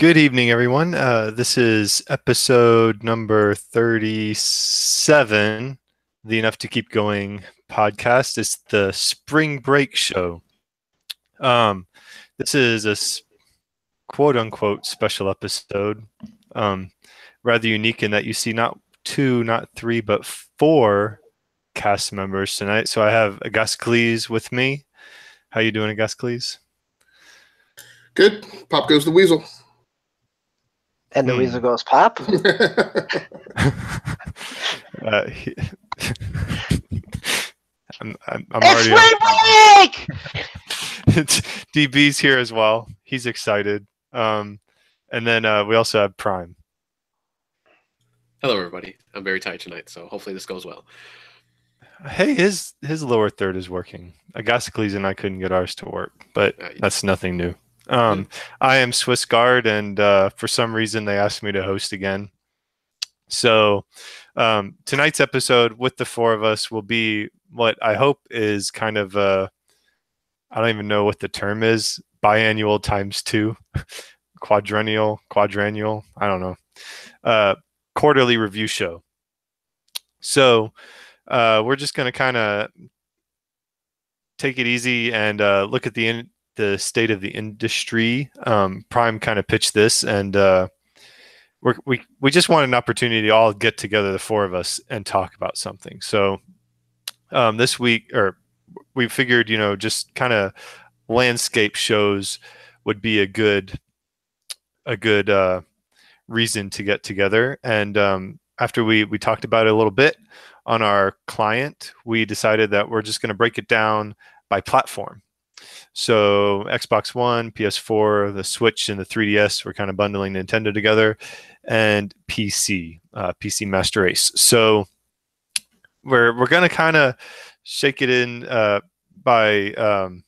Good evening, everyone. Uh, this is episode number 37, the Enough to Keep Going podcast. It's the spring break show. Um, this is a quote unquote special episode, um, rather unique in that you see not two, not three, but four cast members tonight. So I have Agascles with me. How you doing, Agascles? Good. Pop goes the weasel. And the weasel hmm. goes pop. uh, he, I'm, I'm, I'm it's already. DB's here as well. He's excited. Um, and then uh, we also have Prime. Hello, everybody. I'm very tired tonight, so hopefully this goes well. Hey, his his lower third is working. Agasicles and I couldn't get ours to work, but uh, that's nothing new. Um, I am Swiss Guard, and uh, for some reason they asked me to host again. So um, tonight's episode with the four of us will be what I hope is kind of uh, I don't even know what the term is biannual times two, quadrennial, quadrennial. I don't know. Uh, quarterly review show. So uh, we're just going to kind of take it easy and uh, look at the in- the state of the industry. Um, Prime kind of pitched this, and uh, we we just want an opportunity to all get together, the four of us, and talk about something. So um, this week, or we figured, you know, just kind of landscape shows would be a good a good uh, reason to get together. And um, after we we talked about it a little bit on our client, we decided that we're just going to break it down by platform. So Xbox One, PS4, the Switch, and the 3DS were kind of bundling Nintendo together, and PC, uh, PC Master Race. So we're we're gonna kind of shake it in uh, by um,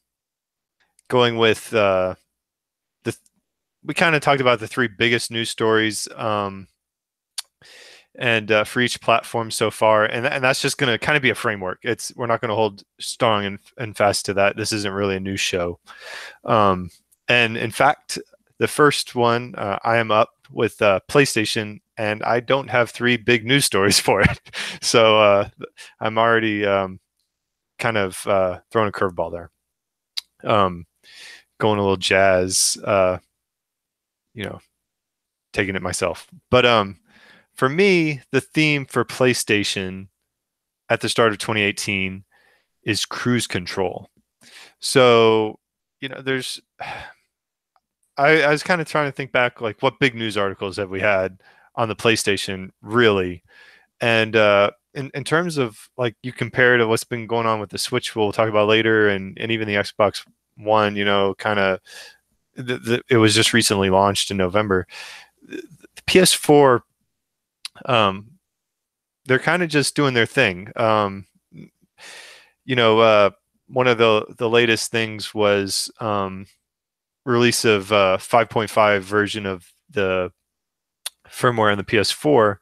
going with uh, the. We kind of talked about the three biggest news stories. Um, and uh, for each platform so far and, and that's just going to kind of be a framework. It's we're not going to hold strong and, and fast to that. This isn't really a new show. Um, and in fact the first one uh, i am up with uh, playstation and i don't have three big news stories for it. So uh, i'm already um, kind of uh, throwing a curveball there. Um, going a little jazz uh, you know taking it myself. But um for me, the theme for PlayStation at the start of 2018 is cruise control. So, you know, there's I, I was kind of trying to think back like what big news articles have we had on the PlayStation really? And uh in, in terms of like you compare to what's been going on with the Switch, we'll talk about later, and, and even the Xbox One, you know, kind of it was just recently launched in November. The PS4 um, they're kind of just doing their thing. Um, you know, uh, one of the the latest things was um, release of uh, 5.5 version of the firmware on the PS4,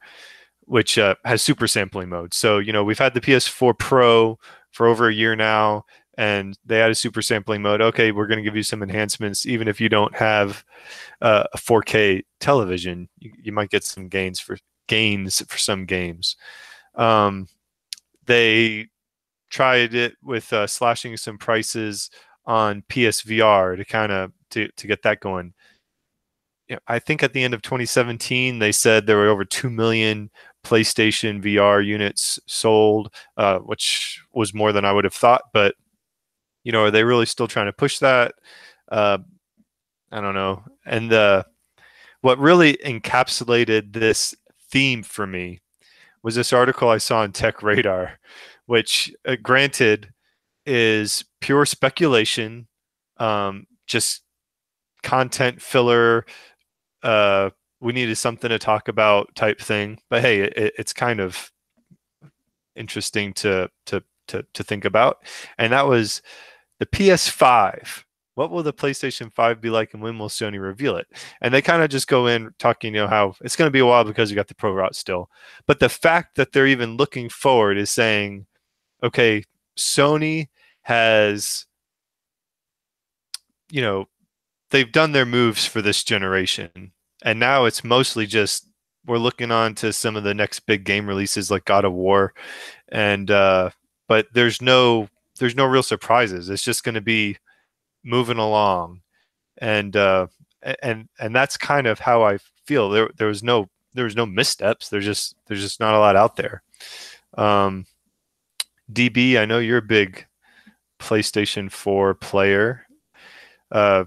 which uh, has super sampling mode. So you know, we've had the PS4 Pro for over a year now, and they added super sampling mode. Okay, we're going to give you some enhancements, even if you don't have uh, a 4K television, you, you might get some gains for gains for some games. Um, they tried it with uh, slashing some prices on PSVR to kind of to, to get that going. I think at the end of 2017 they said there were over two million PlayStation VR units sold, uh, which was more than I would have thought. But you know, are they really still trying to push that? Uh, I don't know. And the what really encapsulated this theme for me was this article I saw in Tech Radar, which, uh, granted, is pure speculation, um, just content filler. Uh, we needed something to talk about type thing, but hey, it, it's kind of interesting to to to to think about. And that was the PS5 what will the PlayStation 5 be like and when will Sony reveal it? And they kind of just go in talking, you know, how it's going to be a while because you got the Pro route still. But the fact that they're even looking forward is saying, okay, Sony has, you know, they've done their moves for this generation. and now it's mostly just we're looking on to some of the next big game releases like God of War, and uh, but there's no there's no real surprises. It's just going to be moving along, and uh, and and that's kind of how I feel. There there was no there was no missteps. There's just there's just not a lot out there. Um, DB, I know you're a big PlayStation 4 player. Uh,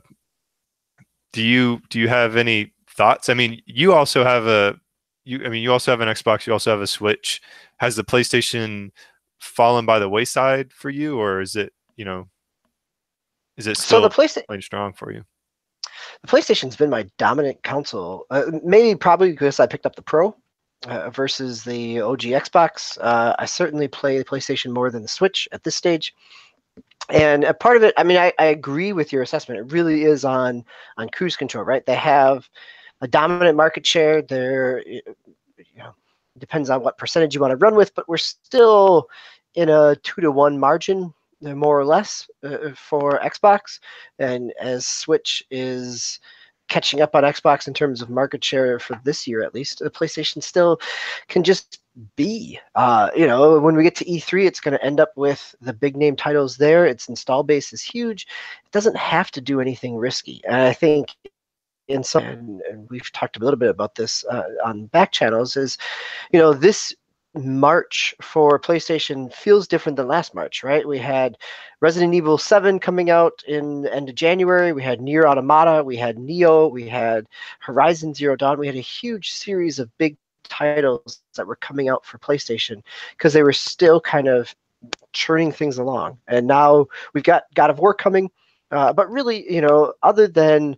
do you do you have any thoughts? I mean, you also have a you. I mean, you also have an Xbox. You also have a Switch. Has the PlayStation fallen by the wayside for you, or is it you know? Is it still so the PlayStation playing strong for you? The PlayStation's been my dominant console. Uh, maybe probably because I picked up the Pro uh, versus the OG Xbox. Uh, I certainly play the PlayStation more than the Switch at this stage. And a part of it, I mean, I, I agree with your assessment. It really is on on cruise control, right? They have a dominant market share. They're, you know, depends on what percentage you want to run with, but we're still in a two to one margin, more or less, uh, for Xbox. And as Switch is catching up on Xbox in terms of market share for this year, at least, the PlayStation still can just be. Uh, you know, when we get to E3, it's going to end up with the big name titles there. Its install base is huge. It doesn't have to do anything risky. And I think in some, and we've talked a little bit about this uh, on back channels, is, you know, this March for PlayStation feels different than last March, right? We had Resident Evil 7 coming out in end of January. We had Nier Automata. We had Nioh, We had Horizon Zero Dawn. We had a huge series of big titles that were coming out for PlayStation because they were still kind of churning things along. And now we've got God of War coming. Uh, but really, you know, other than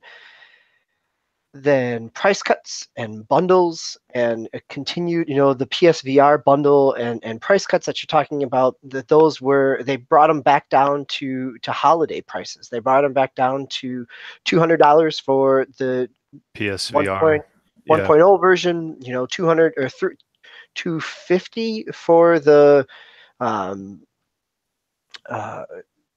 than price cuts and bundles and continued, you know, the PSVR bundle and, and price cuts that you're talking about, that those were they brought them back down to to holiday prices. They brought them back down to two hundred dollars for the PSVR 1. 1.0 version, you know, 200 or th- 250 for the um, uh,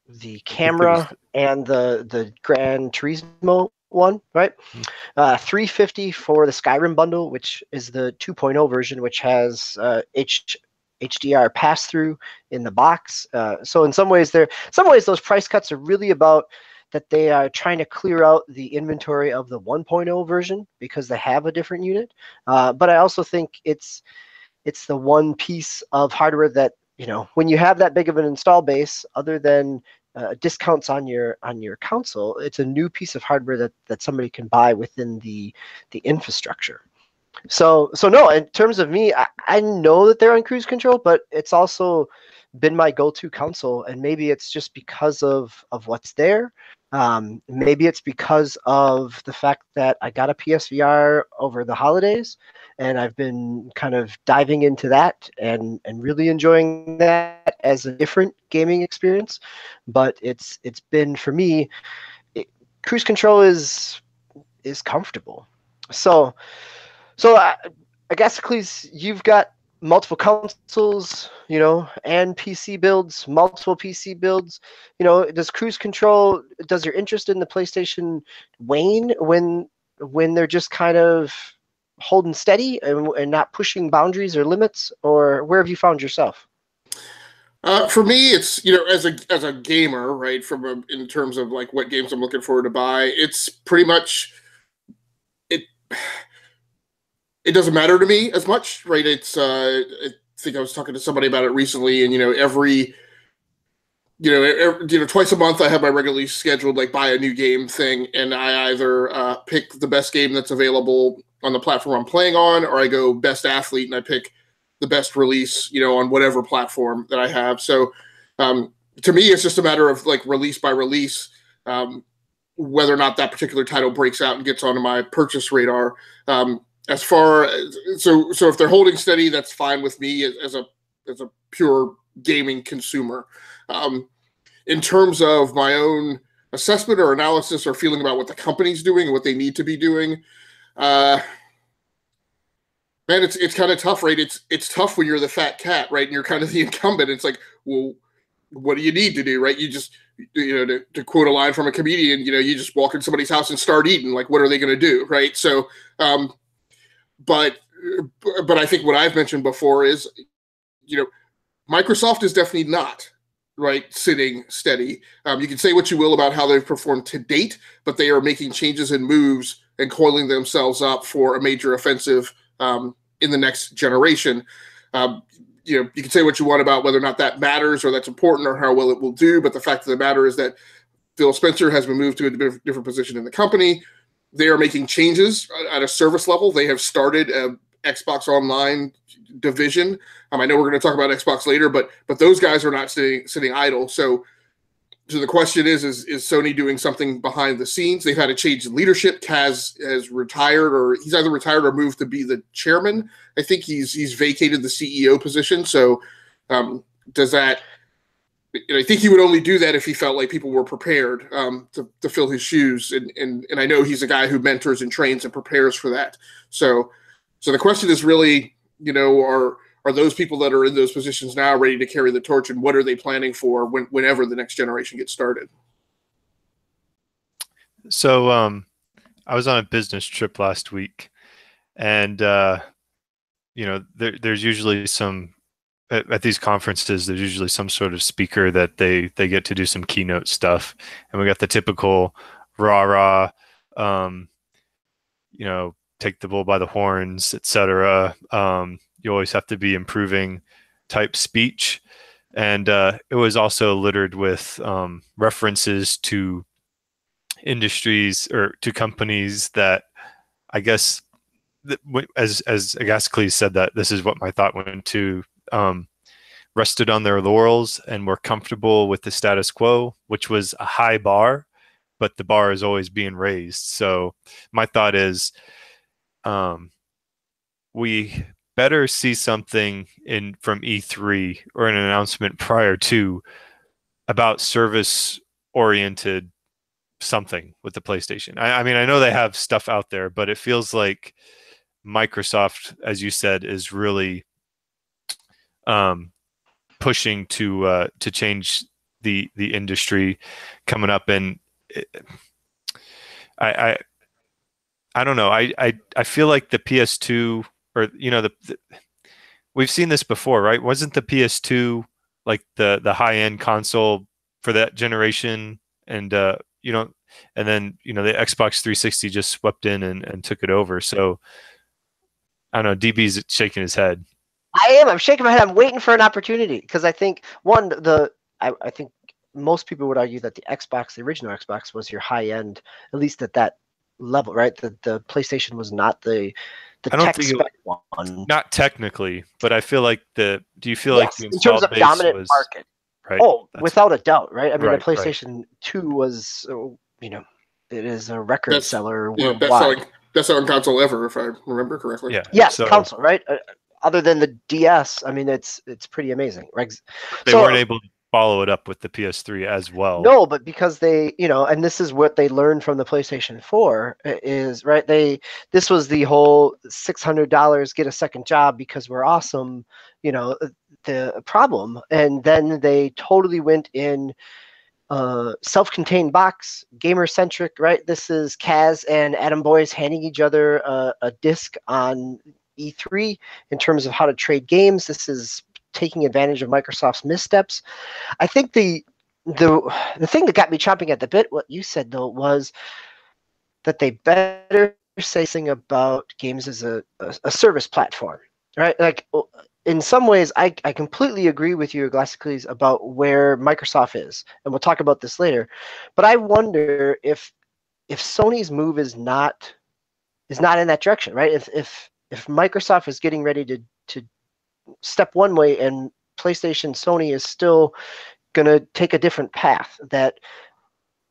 the camera and the the Gran Turismo one, right? Mm-hmm. Uh, 350 for the Skyrim bundle, which is the 2.0 version, which has uh, H HDR pass through in the box. Uh, so in some ways, there some ways those price cuts are really about that they are trying to clear out the inventory of the 1.0 version because they have a different unit. Uh, but I also think it's it's the one piece of hardware that you know when you have that big of an install base, other than uh, discounts on your on your console, it's a new piece of hardware that that somebody can buy within the the infrastructure. So so no, in terms of me, I, I know that they're on cruise control, but it's also been my go-to console, and maybe it's just because of of what's there. Um, maybe it's because of the fact that I got a PSVR over the holidays, and I've been kind of diving into that and and really enjoying that as a different gaming experience. But it's it's been for me, it, cruise control is is comfortable. So so I, I guess please you've got multiple consoles, you know, and PC builds, multiple PC builds. You know, does cruise control does your interest in the PlayStation wane when when they're just kind of holding steady and, and not pushing boundaries or limits, or where have you found yourself? Uh, for me, it's you know as a as a gamer, right? From a, in terms of like what games I'm looking forward to buy, it's pretty much it. It doesn't matter to me as much, right? It's uh, I think I was talking to somebody about it recently, and you know every you know, every, you know, twice a month I have my regularly scheduled like buy a new game thing, and I either uh, pick the best game that's available on the platform I'm playing on, or I go best athlete and I pick the best release, you know, on whatever platform that I have. So um, to me, it's just a matter of like release by release, um, whether or not that particular title breaks out and gets onto my purchase radar. Um, as far as, so so if they're holding steady, that's fine with me as a as a pure gaming consumer. Um, in terms of my own assessment or analysis or feeling about what the company's doing and what they need to be doing, uh, man, it's it's kind of tough, right? It's it's tough when you're the fat cat, right? And you're kind of the incumbent. It's like, well, what do you need to do, right? You just, you know, to, to quote a line from a comedian, you know, you just walk in somebody's house and start eating. Like, what are they going to do, right? So, um, but, but I think what I've mentioned before is, you know, Microsoft is definitely not right sitting steady. Um, you can say what you will about how they've performed to date, but they are making changes and moves and coiling themselves up for a major offensive um, in the next generation. Um, you know, you can say what you want about whether or not that matters or that's important or how well it will do, but the fact of the matter is that Phil Spencer has been moved to a different position in the company. They are making changes at a service level. They have started a Xbox Online division. Um, I know we're going to talk about Xbox later, but but those guys are not sitting sitting idle. So so the question is, is is Sony doing something behind the scenes? They've had a change in leadership. Kaz has retired, or he's either retired or moved to be the chairman. I think he's he's vacated the CEO position. So um, does that? I think he would only do that if he felt like people were prepared um, to, to fill his shoes. And, and and I know he's a guy who mentors and trains and prepares for that. So so the question is really, you know, are are those people that are in those positions now ready to carry the torch, and what are they planning for when, whenever the next generation gets started? So, um, I was on a business trip last week, and uh, you know, there, there's usually some at, at, these conferences. There's usually some sort of speaker that they they get to do some keynote stuff, and we got the typical rah rah, um, you know, take the bull by the horns, etc. Um, you always have to be improving type speech. And uh, it was also littered with um, references to industries or to companies that I guess, as as Agasicles said, that this is what my thought went to. Um, rested on their laurels and were comfortable with the status quo, which was a high bar, but the bar is always being raised. So my thought is, um, we better see something in from E3 or an announcement prior to about service oriented something with the PlayStation. I, I, mean, I know they have stuff out there, but it feels like Microsoft, as you said, is really um, pushing to uh, to change the the industry coming up, and it, I, I I don't know. I I I feel like the PS2 or you know the, the, we've seen this before, right? Wasn't the PS2 like the the high end console for that generation, and uh, you know, and then you know the Xbox 360 just swept in and, and took it over. So I don't know. DB's shaking his head. I am. I'm shaking my head. I'm waiting for an opportunity because I think one the I, I think most people would argue that the Xbox, the original Xbox, was your high end, at least at that level, right? The the PlayStation was not the the I don't think it, one. Not technically, but I feel like the. Do you feel yes, like in terms of dominant was, market? Right. Oh, without a doubt, right? I mean, right, the PlayStation right. Two was, oh, you know, it is a record that's, seller yeah, worldwide. Best selling, best selling console ever, if I remember correctly. Yeah. Yes, so, console, right? Uh, other than the DS, I mean, it's it's pretty amazing. Right? They so, weren't able to follow it up with the PS3 as well. No, but because they, you know, and this is what they learned from the PlayStation 4 is right. They this was the whole six hundred dollars get a second job because we're awesome, you know, uh, the problem, and then they totally went in. Uh, self-contained box, gamer-centric, right? This is Kaz and Adam Boyes handing each other a, a disc on E3 in terms of how to trade games. This is taking advantage of Microsoft's missteps. I think the the the thing that got me chomping at the bit, what you said though, was that they better say something about games as a, a, a service platform, right? Like in some ways, I, I completely agree with you, Glassicles, about where Microsoft is, and we'll talk about this later. But I wonder if if Sony's move is not is not in that direction, right? If if if Microsoft is getting ready to to step one way and PlayStation Sony is still going to take a different path that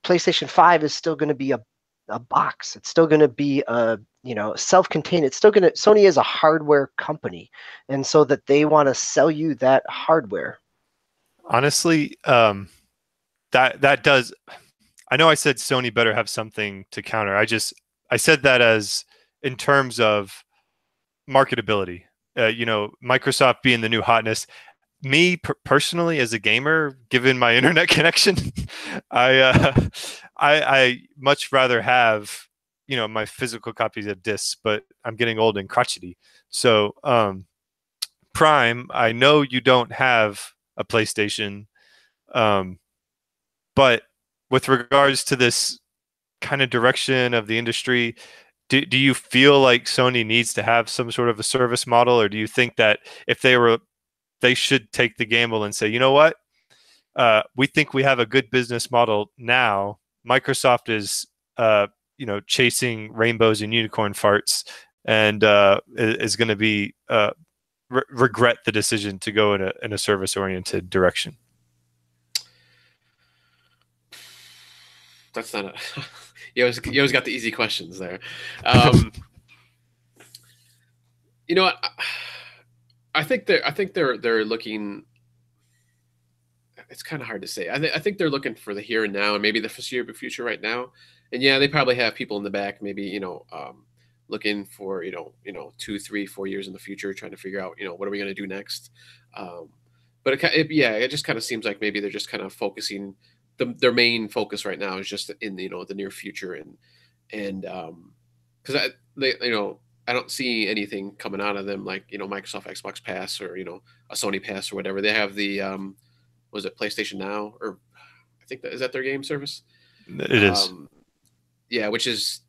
PlayStation 5 is still going to be a, a box. It's still going to be a you know self-contained. It's still going to Sony is a hardware company and so that they want to sell you that hardware. Honestly um that that does I know I said Sony better have something to counter. I just I said that as in terms of marketability uh, you know, Microsoft being the new hotness. me per- personally as a gamer, given my internet connection, I, uh, I I much rather have you know my physical copies of discs, but I'm getting old and crotchety. So um, Prime, I know you don't have a PlayStation, um, but with regards to this kind of direction of the industry, do, do you feel like Sony needs to have some sort of a service model, or do you think that if they were, they should take the gamble and say, you know what, uh, we think we have a good business model now. Microsoft is, uh, you know, chasing rainbows and unicorn farts, and uh, is going to be uh, re- regret the decision to go in a in a service oriented direction. That's not a. you always you always got the easy questions there. Um, you know what? I think they're I think they're they're looking. It's kind of hard to say. I, th- I think they're looking for the here and now, and maybe the foreseeable future right now. And yeah, they probably have people in the back, maybe you know, um, looking for you know, you know, two, three, four years in the future, trying to figure out you know what are we going to do next. Um, but it, it, yeah, it just kind of seems like maybe they're just kind of focusing the, their main focus right now is just in you know the near future and and um because I they you know I don't see anything coming out of them like you know Microsoft Xbox Pass or you know a Sony Pass or whatever. They have the um was it PlayStation Now or I think that is that their game service. It is. Um, yeah, which is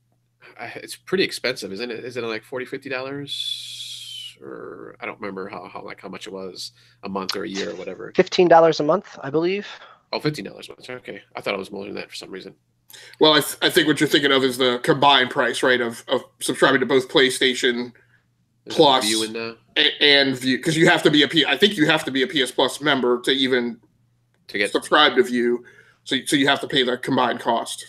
it's pretty expensive, isn't it? Is it like 40 50 dollars or I don't remember how, how like how much it was a month or a year or whatever. Fifteen dollars a month, I believe. Oh, fifteen dollars month. Okay, I thought it was more than that for some reason. Well, I, th- I think what you're thinking of is the combined price, right? Of of subscribing to both PlayStation Is Plus Vue in there and, and Vue, because you have to be a P. I think you have to be a PS Plus member to even to get subscribe to Vue. So so you have to pay the combined cost.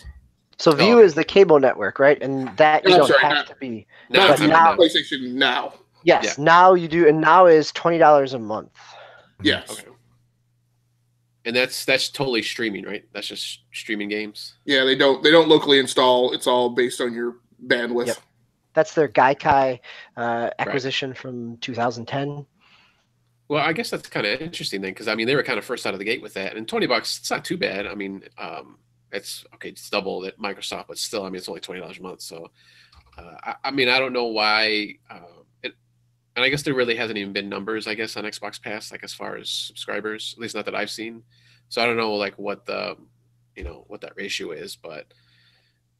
So Vue Oh. is the cable network, right? And that you I'm don't sorry, have not- to be. now. but now- now. PlayStation Now. Yes, now you do, and now is twenty dollars a month. Yes. Okay. And that's that's totally streaming, right? That's just streaming games. Yeah, they don't they don't locally install. It's all based on your bandwidth. Yep. That's their Gaikai uh, acquisition from 2010. Well, I guess that's kind of interesting then, because I mean they were kind of first out of the gate with that, and twenty bucks it's not too bad. I mean, um, it's okay, it's double that Microsoft, but still, I mean, it's only twenty dollars a month. So, uh, I, I mean, I don't know why. Uh, it, and I guess there really hasn't even been numbers, I guess, on Xbox Pass, like as far as subscribers, at least not that I've seen. So I don't know, like what the, you know, what that ratio is, but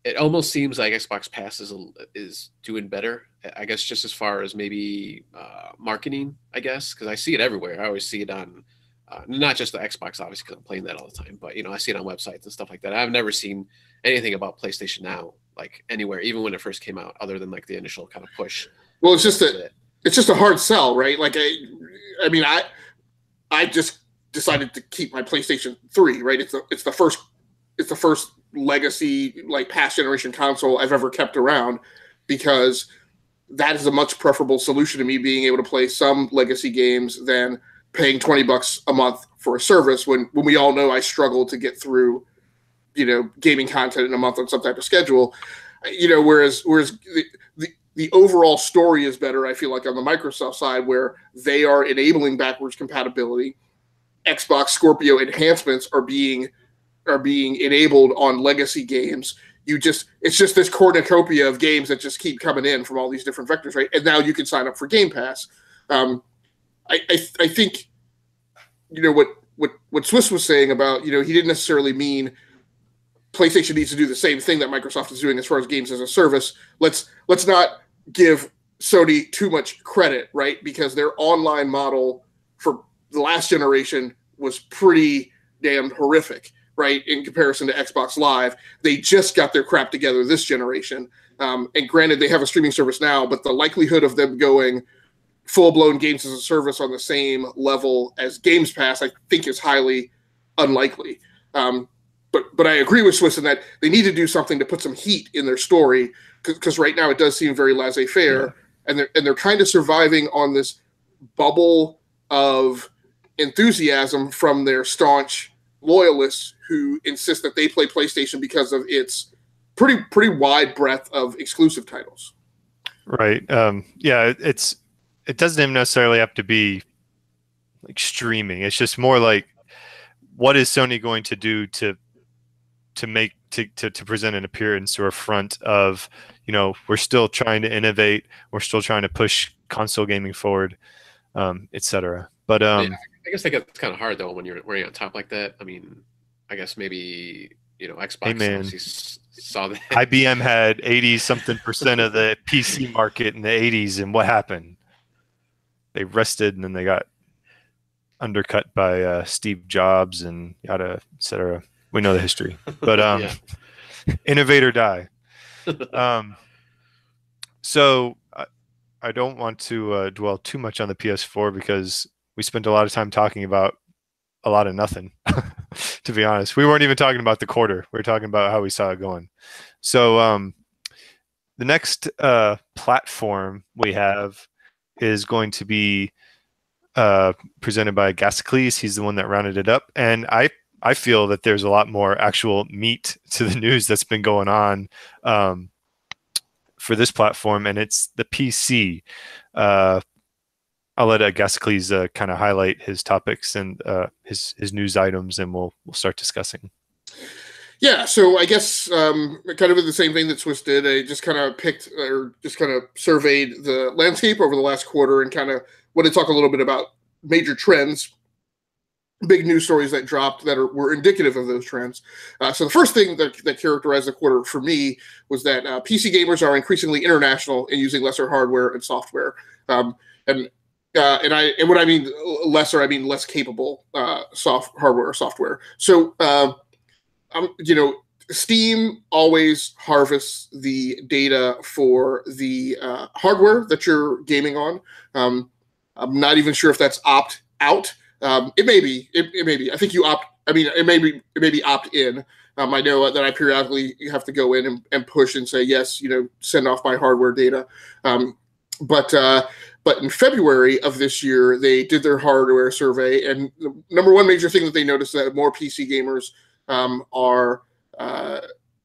it almost seems like Xbox Pass is is doing better. I guess just as far as maybe uh, marketing, I guess, because I see it everywhere. I always see it on, uh, not just the Xbox, obviously, because I'm playing that all the time, but you know, I see it on websites and stuff like that. I've never seen anything about PlayStation Now like anywhere, even when it first came out, other than like the initial kind of push. Well, it's just that. It's just a hard sell, right? Like I, I mean, I, I just decided to keep my PlayStation Three, right? It's the it's the first it's the first legacy like past generation console I've ever kept around because that is a much preferable solution to me being able to play some legacy games than paying 20 bucks a month for a service when when we all know I struggle to get through you know gaming content in a month on some type of schedule you know whereas whereas the, the the overall story is better i feel like on the microsoft side where they are enabling backwards compatibility. Xbox scorpio enhancements are being are being enabled on legacy games. You just it's just this cornucopia of games that just keep coming in from all these different vectors right? And now you can sign up for game pass. Um, I, I i think you know what what what swiss was saying about you know he didn't necessarily mean PlayStation needs to do the same thing that Microsoft is doing as far as games as a service. Let's let's not give Sony too much credit, right? Because their online model for the last generation was pretty damn horrific, right? In comparison to Xbox Live, they just got their crap together this generation. Um, and granted, they have a streaming service now, but the likelihood of them going full blown games as a service on the same level as Games Pass, I think, is highly unlikely. Um, but but I agree with Swiss in that they need to do something to put some heat in their story because right now it does seem very laissez faire, Yeah. and they're and they're kind of surviving on this bubble of enthusiasm from their staunch loyalists who insist that they play PlayStation because of its pretty pretty wide breadth of exclusive titles. Right. Um, yeah, it- it's it doesn't even necessarily have to be like streaming. It's just more like what is Sony going to do to to make to, to, to present an appearance or a front of you know we're still trying to innovate we're still trying to push console gaming forward um, etc but um, yeah, i guess it's kind of hard though when you're you're on top like that. I mean i guess maybe you know xbox hey saw that. Ibm had 80 something percent of the pc market in the 80s and what happened? They rested and then they got undercut by uh, steve jobs and yada etc we know the history, but um, yeah. innovate or die. Um, so I, I don't want to uh, dwell too much on the PS4 because we spent a lot of time talking about a lot of nothing. to be honest, we weren't even talking about the quarter. We were talking about how we saw it going. So um, the next uh, platform we have is going to be uh, presented by Gasicles. He's the one that rounded it up, and I I feel that there's a lot more actual meat to the news that's been going on um, for this platform, and it's the PC. Uh, I'll let Gasicles uh, kind of highlight his topics and uh, his his news items, and we'll we'll start discussing. Yeah, so I guess um, kind of the same thing that Swiss did, I just kind of picked or just kind of surveyed the landscape over the last quarter and kind of want to talk a little bit about major trends big news stories that dropped that are, were indicative of those trends. Uh, so the first thing that, that characterized the quarter for me was that uh, PC gamers are increasingly international in using lesser hardware and software. Um, and uh, and I and what I mean lesser, I mean less capable uh, soft hardware or software. So um, you know, Steam always harvests the data for the uh, hardware that you're gaming on. Um, I'm not even sure if that's opt out um, it may be. It, it, may be. I think you opt. I mean, it may be. It may be opt in. Um, I know that I periodically have to go in and, and, push and say yes. You know, send off my hardware data. Um, but uh, but in February of this year, they did their hardware survey, and the number one major thing that they noticed that more PC gamers um, are, uh,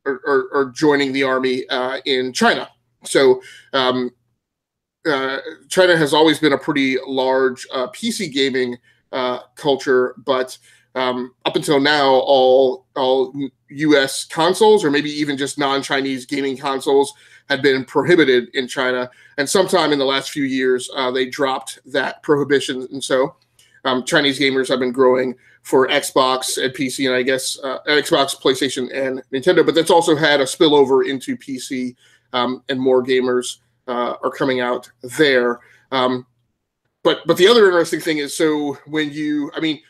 are, are, are joining the army uh, in China. So um, uh, China has always been a pretty large uh, PC gaming uh, culture, but um, up until now, all all U.S. consoles, or maybe even just non-Chinese gaming consoles, had been prohibited in China. And sometime in the last few years, uh, they dropped that prohibition, and so um, Chinese gamers have been growing for Xbox and PC, and I guess uh, Xbox, PlayStation, and Nintendo. But that's also had a spillover into PC, um, and more gamers uh, are coming out there. Um, but but the other interesting thing is so when you i mean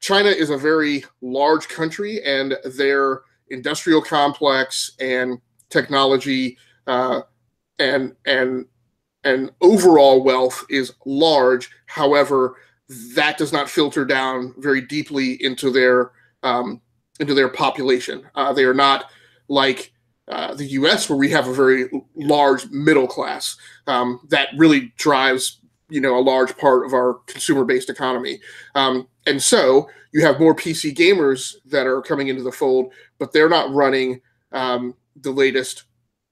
china is a very large country and their industrial complex and technology uh, and and and overall wealth is large however that does not filter down very deeply into their um, into their population uh, they are not like uh, the U.S., where we have a very large middle class um, that really drives you know a large part of our consumer-based economy. Um, and so you have more PC gamers that are coming into the fold, but they're not running um, the latest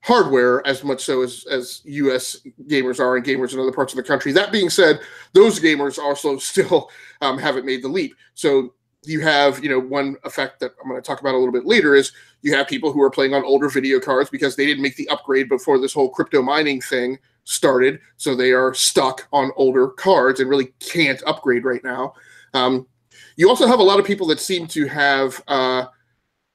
hardware as much so as, as US gamers are and gamers in other parts of the country. That being said, those gamers also still um, haven't made the leap. So you have, you know, one effect that I'm going to talk about a little bit later is you have people who are playing on older video cards because they didn't make the upgrade before this whole crypto mining thing started, so they are stuck on older cards and really can't upgrade right now. Um, you also have a lot of people that seem to have, uh,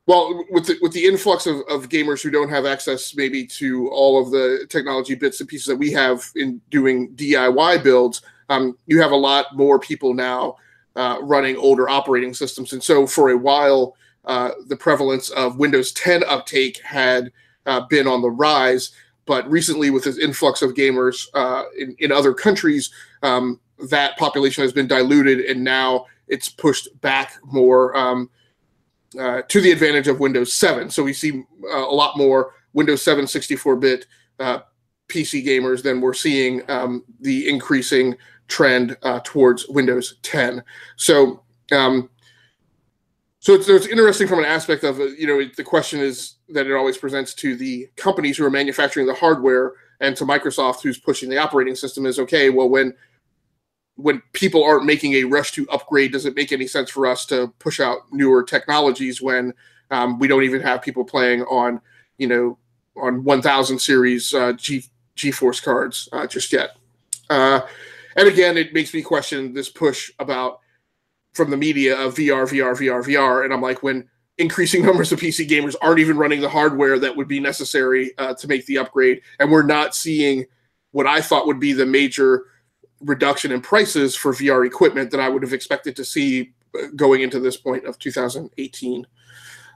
well, with the, with the influx of, of gamers who don't have access maybe to all of the technology bits and pieces that we have in doing DIY builds, um, you have a lot more people now uh, running older operating systems. And so for a while, uh, the prevalence of Windows 10 uptake had uh, been on the rise. But recently, with this influx of gamers uh, in, in other countries, um, that population has been diluted, and now it's pushed back more um, uh, to the advantage of Windows 7. So we see uh, a lot more Windows 7 64-bit uh, PC gamers than we're seeing um, the increasing trend uh, towards Windows 10. So um, so it's, it's interesting from an aspect of you know the question is that it always presents to the companies who are manufacturing the hardware and to Microsoft who's pushing the operating system is okay. Well, when when people aren't making a rush to upgrade, does it make any sense for us to push out newer technologies when um, we don't even have people playing on, you know, on 1000 series uh, G GeForce cards uh, just yet? Uh, and again, it makes me question this push about from the media of VR, VR, VR, VR, and I'm like, when increasing numbers of PC gamers aren't even running the hardware that would be necessary uh, to make the upgrade, and we're not seeing what I thought would be the major reduction in prices for VR equipment that I would have expected to see uh, going into this point of 2018.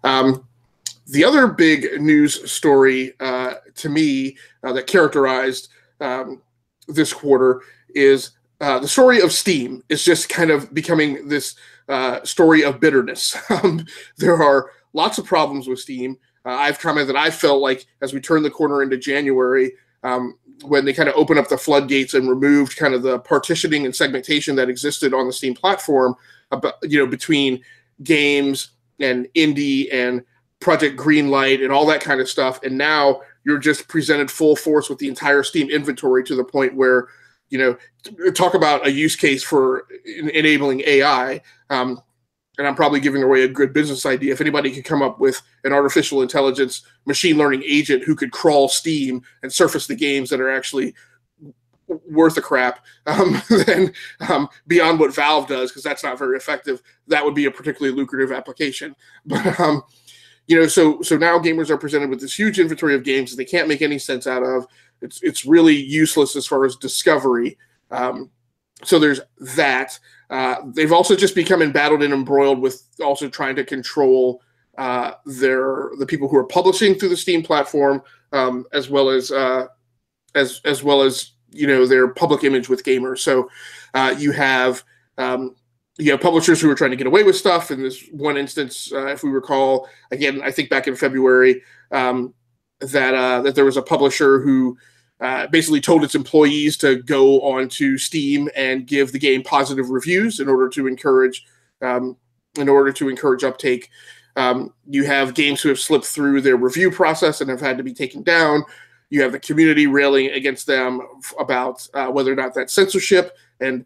Um, the other big news story uh, to me uh, that characterized um, this quarter is uh, the story of Steam is just kind of becoming this uh, story of bitterness. Um, there are lots of problems with Steam. Uh, I've commented that I felt like as we turn the corner into January, um, when they kind of opened up the floodgates and removed kind of the partitioning and segmentation that existed on the Steam platform, about, you know, between games and indie and Project Greenlight and all that kind of stuff, and now you're just presented full force with the entire Steam inventory to the point where, you know, talk about a use case for enabling AI. Um, and I'm probably giving away a good business idea. If anybody could come up with an artificial intelligence machine learning agent who could crawl Steam and surface the games that are actually worth a crap, um, then um, beyond what Valve does, because that's not very effective, that would be a particularly lucrative application. But um, you know, so so now gamers are presented with this huge inventory of games that they can't make any sense out of. It's it's really useless as far as discovery. Um, so there's that. Uh, they've also just become embattled and embroiled with also trying to control uh, their the people who are publishing through the Steam platform, um, as well as uh, as as well as you know their public image with gamers. So uh, you have um, you have publishers who are trying to get away with stuff. In this one instance, uh, if we recall, again, I think back in February, um, that uh, that there was a publisher who uh, basically told its employees to go onto Steam and give the game positive reviews in order to encourage um, in order to encourage uptake. Um, you have games who have slipped through their review process and have had to be taken down. You have the community railing against them about uh, whether or not that's censorship and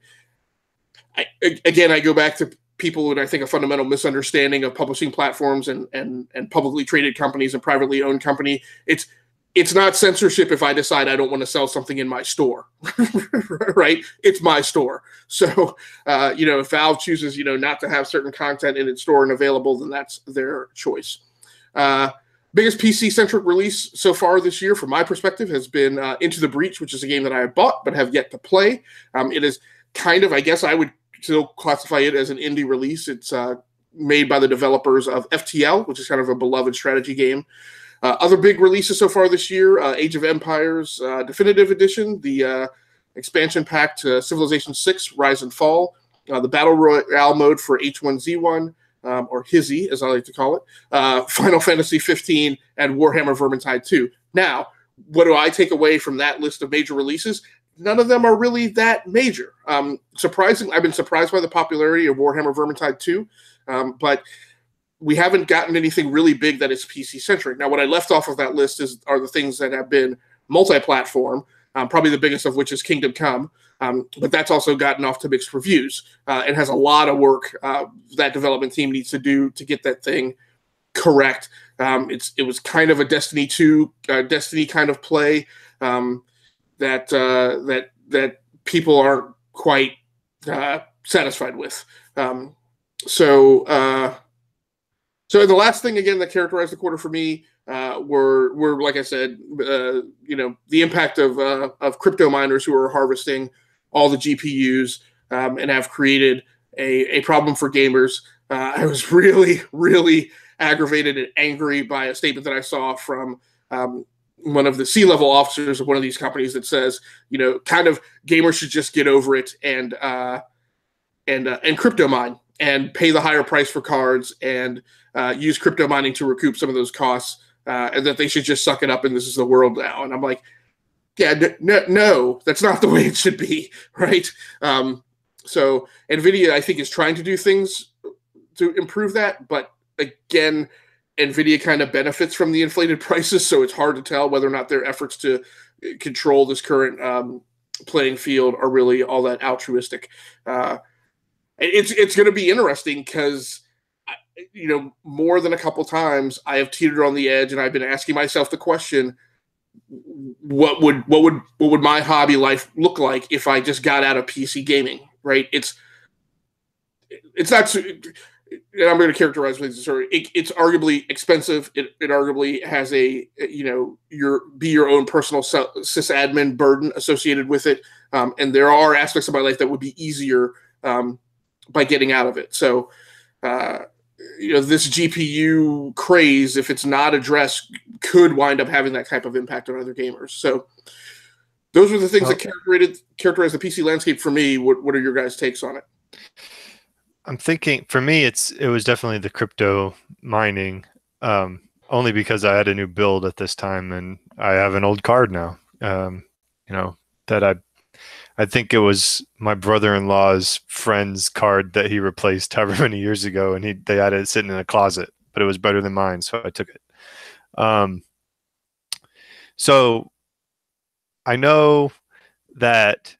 I, again, I go back to people and I think a fundamental misunderstanding of publishing platforms and and and publicly traded companies and privately owned company. It's it's not censorship if I decide I don't want to sell something in my store, right? It's my store. So, uh, you know, if Valve chooses, you know, not to have certain content in its store and available, then that's their choice. Uh, biggest PC centric release so far this year, from my perspective, has been uh, Into the Breach, which is a game that I have bought but have yet to play. Um, it is kind of, I guess, I would still classify it as an indie release. It's uh, made by the developers of FTL, which is kind of a beloved strategy game. Uh, other big releases so far this year: uh, Age of Empires uh, Definitive Edition, the uh, expansion pack to Civilization Six: Rise and Fall, uh, the Battle Royale mode for H1Z1. Um, or Hizzy, as I like to call it, Final Fantasy 15, and Warhammer Vermintide 2. Now, what do I take away from that list of major releases? none of them are really that major. Um, surprising, I've been surprised by the popularity of Warhammer Vermintide 2, um, but we haven't gotten anything really big that is PC centric. Now, what I left off of that list is are the things that have been multi-platform. Um, probably the biggest of which is Kingdom Come, um, but that's also gotten off to mixed reviews uh, and has a lot of work uh, that development team needs to do to get that thing correct. Um, it's it was kind of a Destiny two, uh, Destiny kind of play. Um, that uh, that that people aren't quite uh, satisfied with. Um, so uh, so the last thing again that characterized the quarter for me uh, were were like I said, uh, you know, the impact of uh, of crypto miners who are harvesting all the GPUs um, and have created a, a problem for gamers. Uh, I was really really aggravated and angry by a statement that I saw from um, one of the C-level officers of one of these companies that says, you know, kind of gamers should just get over it and uh, and uh, and crypto mine and pay the higher price for cards and uh, use crypto mining to recoup some of those costs, uh, and that they should just suck it up and this is the world now. And I'm like, yeah, no, no that's not the way it should be, right? Um, so Nvidia, I think, is trying to do things to improve that, but again, Nvidia kind of benefits from the inflated prices, so it's hard to tell whether or not their efforts to control this current um, playing field are really all that altruistic. Uh, it's it's going to be interesting because you know more than a couple times I have teetered on the edge and I've been asking myself the question what would what would what would my hobby life look like if I just got out of PC gaming? Right? It's it's not And I'm going to characterize with sorry it, it's arguably expensive. It, it arguably has a you know your be your own personal sysadmin burden associated with it. Um, and there are aspects of my life that would be easier um, by getting out of it so uh, you know this GPU craze, if it's not addressed, could wind up having that type of impact on other gamers. So those are the things that characterized characterize the PC landscape for me. What what are your guys' takes on it? I'm thinking for me, it's it was definitely the crypto mining, um, only because I had a new build at this time and I have an old card now. Um, you know that I I think it was my brother-in-law's friend's card that he replaced however many years ago, and he they had it sitting in a closet, but it was better than mine, so I took it. Um, so I know that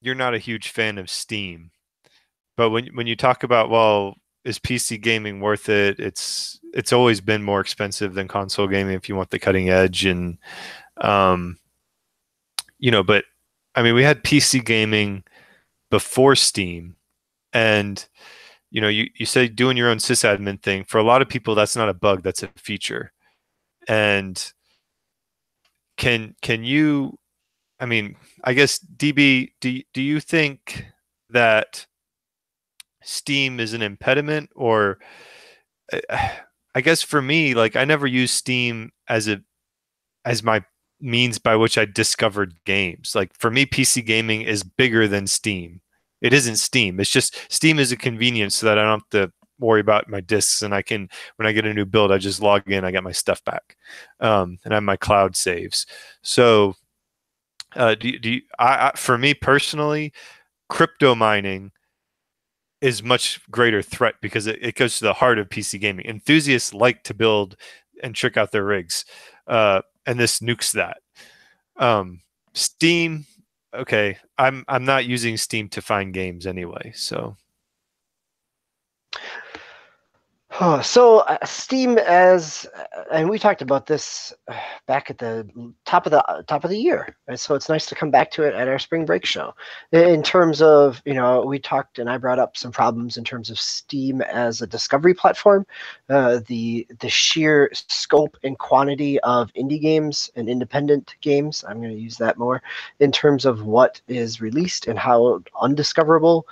you're not a huge fan of Steam, but when when you talk about well, is PC gaming worth it? It's it's always been more expensive than console gaming if you want the cutting edge and um, you know, but I mean, we had PC gaming before Steam, and you know, you, you say doing your own sysadmin thing. For a lot of people, that's not a bug; that's a feature. And can can you? I mean, I guess DB, do do you think that Steam is an impediment, or I guess for me, like I never use Steam as a as my means by which I discovered games. Like for me, PC gaming is bigger than Steam. It isn't Steam. It's just Steam is a convenience so that I don't have to worry about my discs and I can when I get a new build, I just log in, I get my stuff back, um, and I have my cloud saves. So, uh, do, do you, I, I, for me personally, crypto mining is much greater threat because it, it goes to the heart of PC gaming. Enthusiasts like to build and trick out their rigs. Uh, and this nukes that. Um, Steam, okay, I'm I'm not using Steam to find games anyway, so so uh, Steam as, uh, and we talked about this uh, back at the top of the uh, top of the year, so it's nice to come back to it at our spring break show. In terms of, you know, we talked and I brought up some problems in terms of Steam as a discovery platform, uh, the the sheer scope and quantity of indie games and independent games. I'm going to use that more in terms of what is released and how undiscoverable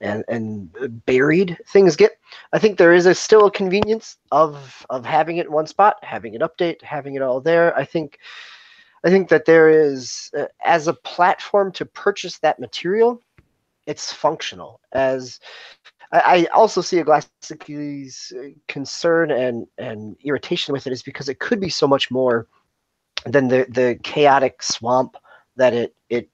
and and buried things get. I think there is a still a convenience of of having it in one spot, having it update, having it all there. I think I think that there is uh, as a platform to purchase that material, it's functional. As I, I also see a Glassic's uh, concern and and irritation with it is because it could be so much more than the the chaotic swamp that it it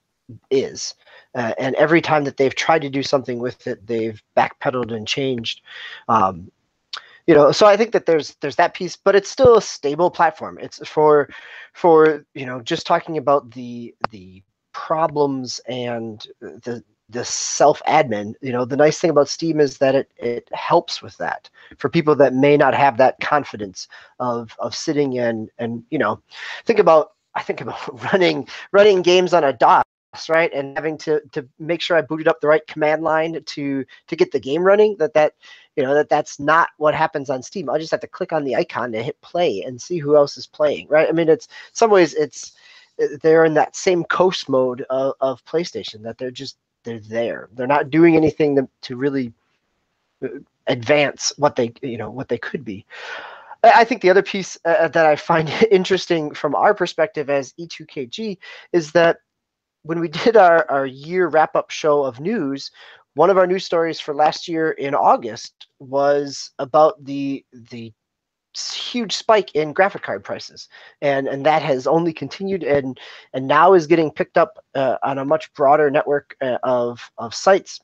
is. Uh, and every time that they've tried to do something with it, they've backpedaled and changed. Um, you know, so I think that there's there's that piece, but it's still a stable platform. It's for for you know just talking about the the problems and the the self admin you know the nice thing about steam is that it it helps with that for people that may not have that confidence of of sitting in and you know think about i think about running running games on a DOS right? And having to to make sure i booted up the right command line to to get the game running that that you know that that's not what happens on steam. I just have to click on the icon and hit play and see who else is playing right? I mean it's some ways it's they're in that same coast mode of, of playstation that they're just they're there. They're not doing anything to, to really uh, advance what they you know what they could be. I think the other piece uh, that I find interesting from our perspective as E2KG is that when we did our, our year wrap up show of news, one of our news stories for last year in August was about the the huge spike in graphic card prices. And and that has only continued and and now is getting picked up uh, on a much broader network uh, of of sites.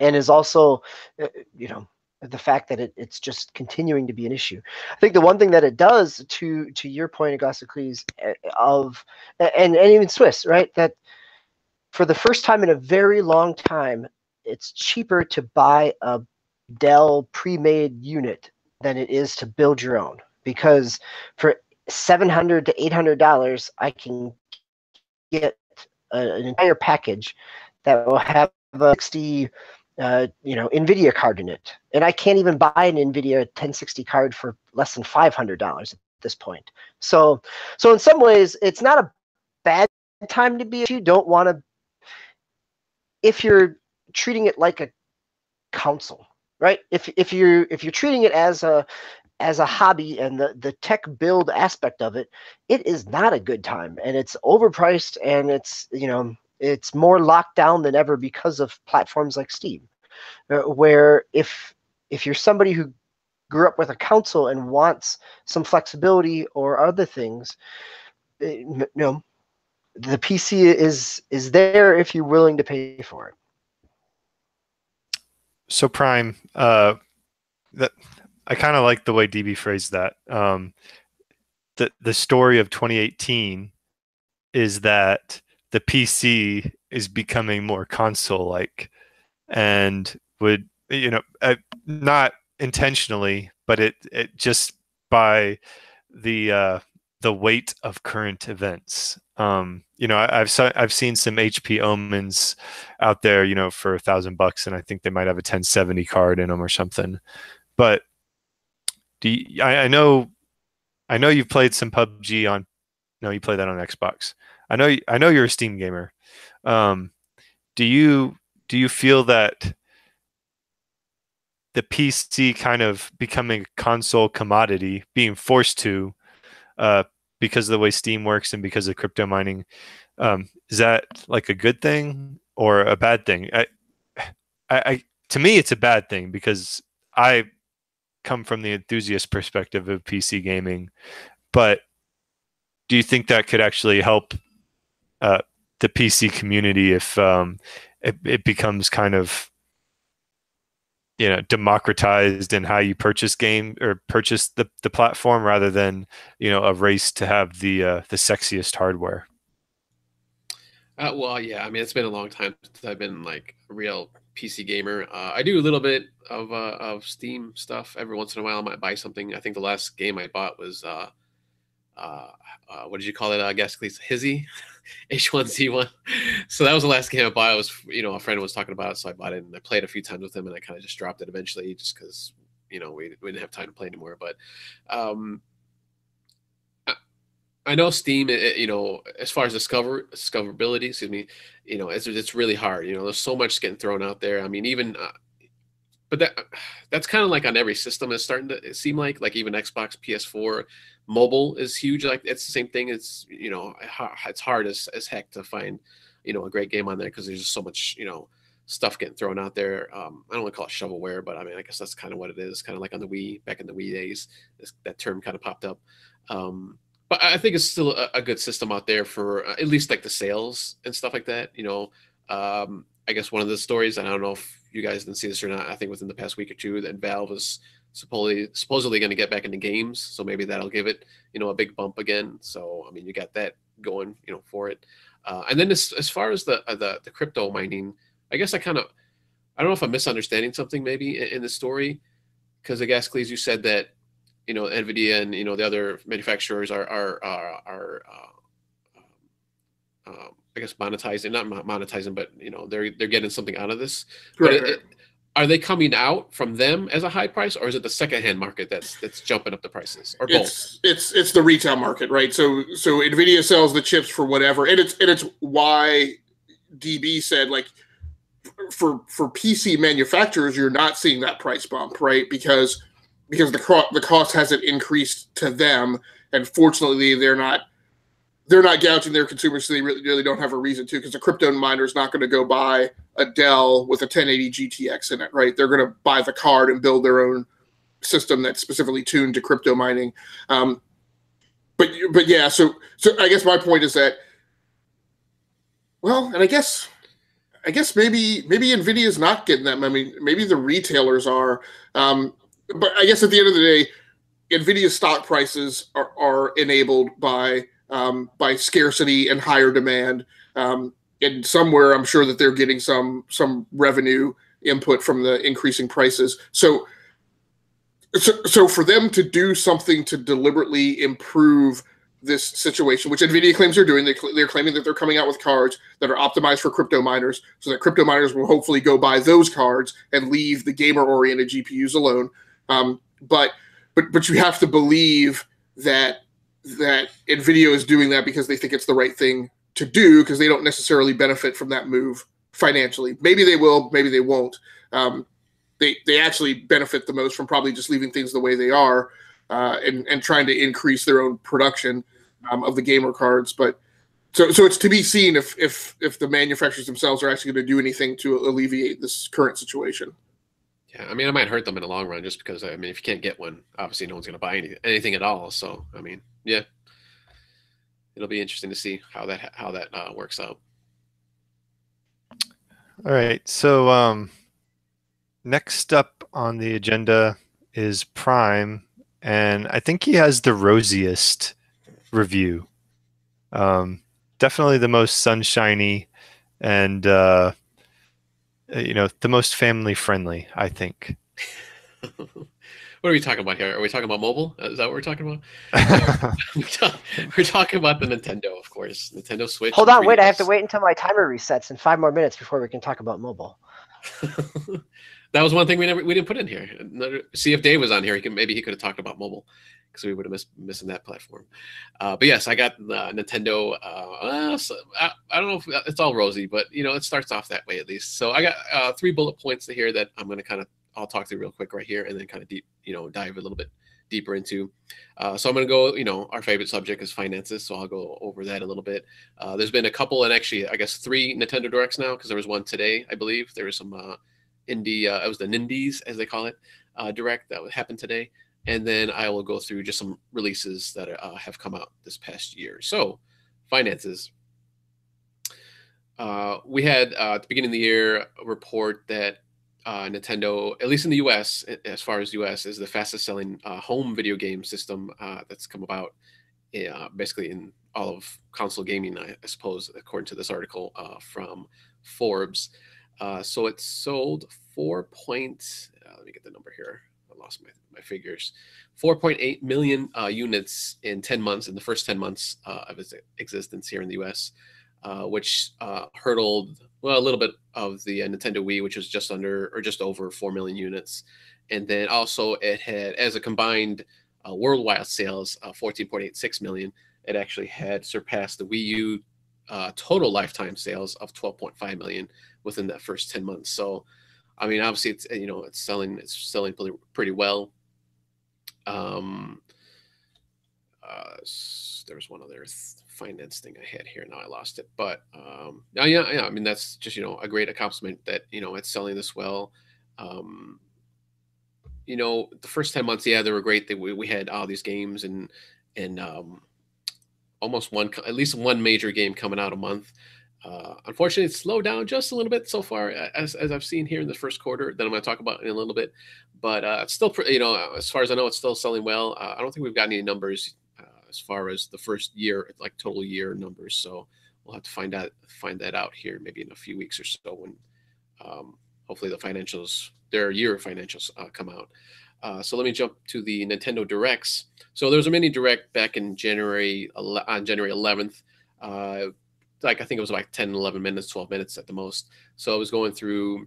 And is also uh, you know the fact that it, it's just continuing to be an issue. I think the one thing that it does to to your point, Agostocles, uh, of and and even Swiss, right? That for the first time in a very long time, it's cheaper to buy a Dell pre-made unit than it is to build your own because for 700 to 800 dollars i can get a, an entire package that will have a 60 uh, you know nvidia card in it. And i can't even buy an nvidia 1060 card for less than 500 dollars at this point. So so in some ways it's not a bad time to be if you don't want to if you're treating it like a console right? If if you're if you're treating it as a as a hobby and the, the tech build aspect of it, it is not a good time. And it's overpriced and it's, you know, it's more locked down than ever because of platforms like Steam. Uh, where if if you're somebody who grew up with a console and wants some flexibility or other things, it, eh, you know, the PC is is there if you're willing to pay for it. So Prime, uh, that I kind of like the way DB phrased that. Um, the the story of 2018 is that the PC is becoming more console like, and would you know uh, not intentionally, but it it just by the uh, the weight of current events. Um, you know, I, have I've seen some HP Omens out there, you know, for a thousand bucks, and I think they might have a 1070 card in them or something. But do you, I, I know I know you've played some PUBG on no, you play that on Xbox. I know I know you're a Steam gamer. Um, do you do you feel that the PC kind of becoming a console commodity, being forced to, uh, because of the way Steam works and because of crypto mining, um, is that like a good thing or a bad thing? I, I, I, to me, it's a bad thing because I come from the enthusiast perspective of PC gaming, but do you think that could actually help uh, the PC community if um, it, it, becomes kind of you know democratized in how you purchase game or purchase the, the platform rather than you know a race to have the uh, the sexiest hardware? Uh, well, yeah. I mean, it's been a long time since I've been like a real PC gamer. Uh, I do a little bit of uh, of Steam stuff every once in a while. I might buy something. I think the last game I bought was uh, uh, what did you call it? I guess Hizzy H1Z1. So that was the last game I bought. I was you know a friend was talking about it, so I bought it and I played a few times with him, and I kind of just dropped it eventually, just because you know we, we didn't have time to play anymore. But um, I know Steam, it, you know, as far as discover discoverability, excuse me, you know, it's it's really hard. You know, there's so much getting thrown out there. I mean, even, uh, but that that's kind of like on every system. It's starting to seem like, like even Xbox, PS4, mobile is huge. Like it's the same thing. It's you know, it's hard as as heck to find, you know, a great game on there because there's just so much, you know, stuff getting thrown out there. Um, I don't want to call it shovelware, but I mean, I guess that's kind of what it is. Kind of like on the Wii, back in the Wii days, this, that term kind of popped up. Um, but I think it's still a, a, good system out there for uh, at least like the sales and stuff like that. You know, um, I guess one of the stories, and I don't know if you guys didn't see this or not. I think within the past week or two, that Valve is supposedly supposedly going to get back into games, so maybe that'll give it you know a big bump again. So I mean, you got that going, you know, for it. Uh, and then as as far as the uh, the the crypto mining, I guess I kind of I don't know if I'm misunderstanding something maybe in, in the story because I guess Cleese, you said that you know nvidia and you know the other manufacturers are are are, are uh, um, um, i guess monetizing not monetizing but you know they're they're getting something out of this. Right, it, are they coming out from them as a high price or is it the secondhand market that's that's jumping up the prices or it's, both? It's it's the retail market right? So so nvidia sells the chips for whatever and it's and it's why db said like for for pc manufacturers you're not seeing that price bump right? Because because the co- the cost hasn't increased to them, and fortunately, they're not they're not gouging their consumers, so they really, really don't have a reason to. Because the crypto miner is not going to go buy a Dell with a 1080 GTX in it, right? They're going to buy the card and build their own system that's specifically tuned to crypto mining. Um, but but yeah, so so I guess my point is that well, and I guess I guess maybe maybe Nvidia is not getting that. I mean, maybe the retailers are. Um, but I guess at the end of the day, Nvidia's stock prices are, are enabled by um, by scarcity and higher demand. Um, and somewhere I'm sure that they're getting some some revenue input from the increasing prices. So, so, so for them to do something to deliberately improve this situation, which NVIDIA claims they're doing, they, they're claiming that they're coming out with cards that are optimized for crypto miners, so that crypto miners will hopefully go buy those cards and leave the gamer-oriented GPUs alone. Um, but but but you have to believe that that NVIDIA is doing that because they think it's the right thing to do because they don't necessarily benefit from that move financially. Maybe they will, maybe they won't. Um, they they actually benefit the most from probably just leaving things the way they are uh, and and trying to increase their own production um, of the gamer cards. But so so it's to be seen if if if the manufacturers themselves are actually going to do anything to alleviate this current situation. Yeah, I mean, it might hurt them in the long run just because I mean, if you can't get one, obviously no one's going to buy any, anything at all. So I mean, yeah, it'll be interesting to see how that how that uh, works out. All right. So um, next up on the agenda is Prime, and I think he has the rosiest review. Um, definitely the most sunshiny and uh, you know the most family friendly. I think. what are we talking about here? Are we talking about mobile? Is that what we're talking about? we're talking about the Nintendo, of course. Nintendo Switch. Hold on, wait. I have to wait until my timer resets in five more minutes before we can talk about mobile. that was one thing we never we didn't put in here. See if Dave was on here. He can maybe he could have talked about mobile because we would have missed missing that platform. Uh, but yes, I got the Nintendo. Uh, so I, I, don't know if it's all rosy, but you know it starts off that way at least. So I got uh, three bullet points here that I'm going to kind of I'll talk through real quick right here, and then kind of deep, you know, dive a little bit deeper into. Uh, so I'm going to go, you know, our favorite subject is finances, so I'll go over that a little bit. Uh, there's been a couple, and actually, I guess three Nintendo Directs now, because there was one today, I believe. There was some uh, indie, uh, it was the Nindies, as they call it, uh, Direct that happened today. And then I will go through just some releases that uh, have come out this past year. So, finances. Uh, we had at the beginning of the year a report that uh, Nintendo, at least in the U.S., as far as U.S., is the fastest selling uh, home video game system uh, that's come about, uh, basically in all of console gaming, I, I suppose, according to this article uh, from Forbes. Uh, so it sold four point. let me get the number here. I lost my my figures. 4.8 million units in 10 months, in the first 10 months of its existence here in the U.S., which hurdled well, a little bit of the uh, Nintendo Wii, which was just under or just over 4 million units. And then also it had, as a combined uh, worldwide sales, uh, 14.86 million, it actually had surpassed the Wii U uh, total lifetime sales of 12.5 million within that first 10 months. So, I mean, obviously it's, you know, it's selling, it's selling pretty, pretty well. Um, uh, there was one other finance thing I had here. Now I lost it. But um, yeah, yeah, I mean that's just you know a great accomplishment that you know it's selling this well. Um, you know, the first ten months, yeah, they were great. They, we we had all these games and and um, almost one at least one major game coming out a month. Uh, unfortunately, it's slowed down just a little bit so far, as, as I've seen here in the first quarter. That I'm going to talk about in a little bit, but uh, it's still, you know, as far as I know, it's still selling well. Uh, I don't think we've got any numbers as far as the first year, like total year numbers. So we'll have to find out find that out here maybe in a few weeks or so when um, hopefully the financials, their year financials uh, come out. Uh, so let me jump to the Nintendo Directs. So there was a mini direct back in January on January 11th. Uh, like I think it was like 10, 11 minutes, 12 minutes at the most. So I was going through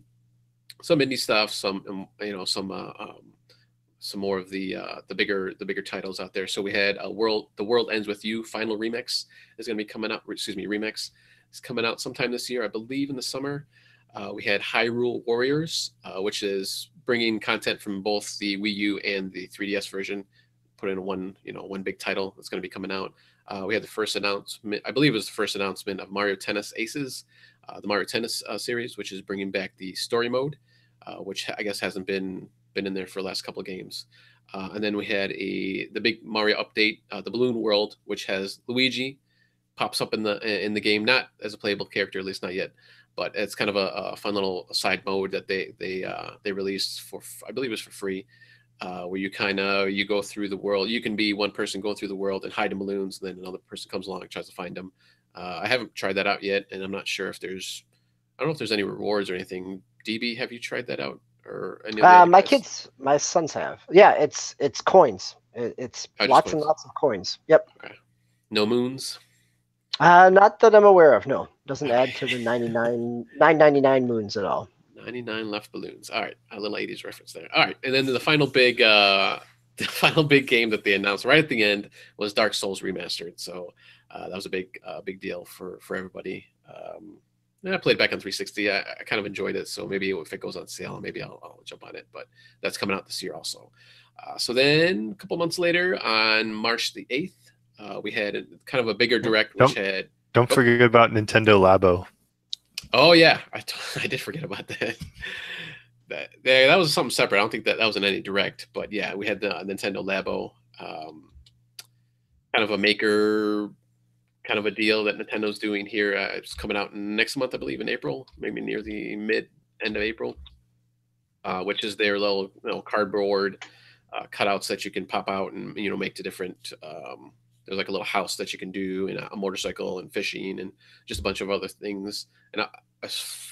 some indie stuff, some um, you know some uh, um, some more of the uh, the bigger the bigger titles out there. So we had a world the world ends with you final remix is going to be coming out. Excuse me, remix is coming out sometime this year, I believe in the summer. Uh, we had Hyrule Warriors, uh, which is bringing content from both the Wii U and the 3DS version, put in one you know one big title that's going to be coming out. Uh, we had the first announcement, I believe it was the first announcement of Mario Tennis Aces, uh, the Mario Tennis uh, series, which is bringing back the story mode, which I guess hasn't been been in there for the last couple of games. Uh, and then we had a the big Mario update, uh, the Balloon World, which has Luigi pops up in the in the game, not as a playable character, at least not yet, but it's kind of a, a fun little side mode that they they uh, they released for I believe it was for free, uh, where you kind of you go through the world. You can be one person going through the world and hide in balloons, and then another person comes along and tries to find them. Uh, I haven't tried that out yet, and I'm not sure if there's. I don't know if there's any rewards or anything. DB, have you tried that out? Or any uh, my kids, my sons have. Yeah, it's it's coins. It, it's oh, lots and lots of coins. Yep. Okay. No moons. Uh, not that I'm aware of. No, doesn't add to the 99, 999 moons at all. 99 left balloons. All right, a little 80s reference there. All right, and then the final big, uh, the final big game that they announced right at the end was Dark Souls remastered. So uh, that was a big, uh, big deal for for everybody. Um, I played back on 360. I, I, kind of enjoyed it. So maybe if it goes on sale, maybe I'll, I'll jump on it. But that's coming out this year also. Uh, so then a couple months later, on March the 8th, uh, we had a, kind of a bigger direct, which don't, had. Don't oh, forget about Nintendo Labo. Oh yeah, I, t- I did forget about that. that that was something separate. I don't think that that was in any direct, but yeah, we had the Nintendo Labo, um, kind of a maker, kind of a deal that Nintendo's doing here. Uh, it's coming out next month, I believe, in April, maybe near the mid end of April, uh, which is their little cardboard uh, cutouts that you can pop out and you know make to different. Um, there's like a little house that you can do, and a motorcycle, and fishing, and just a bunch of other things. And I,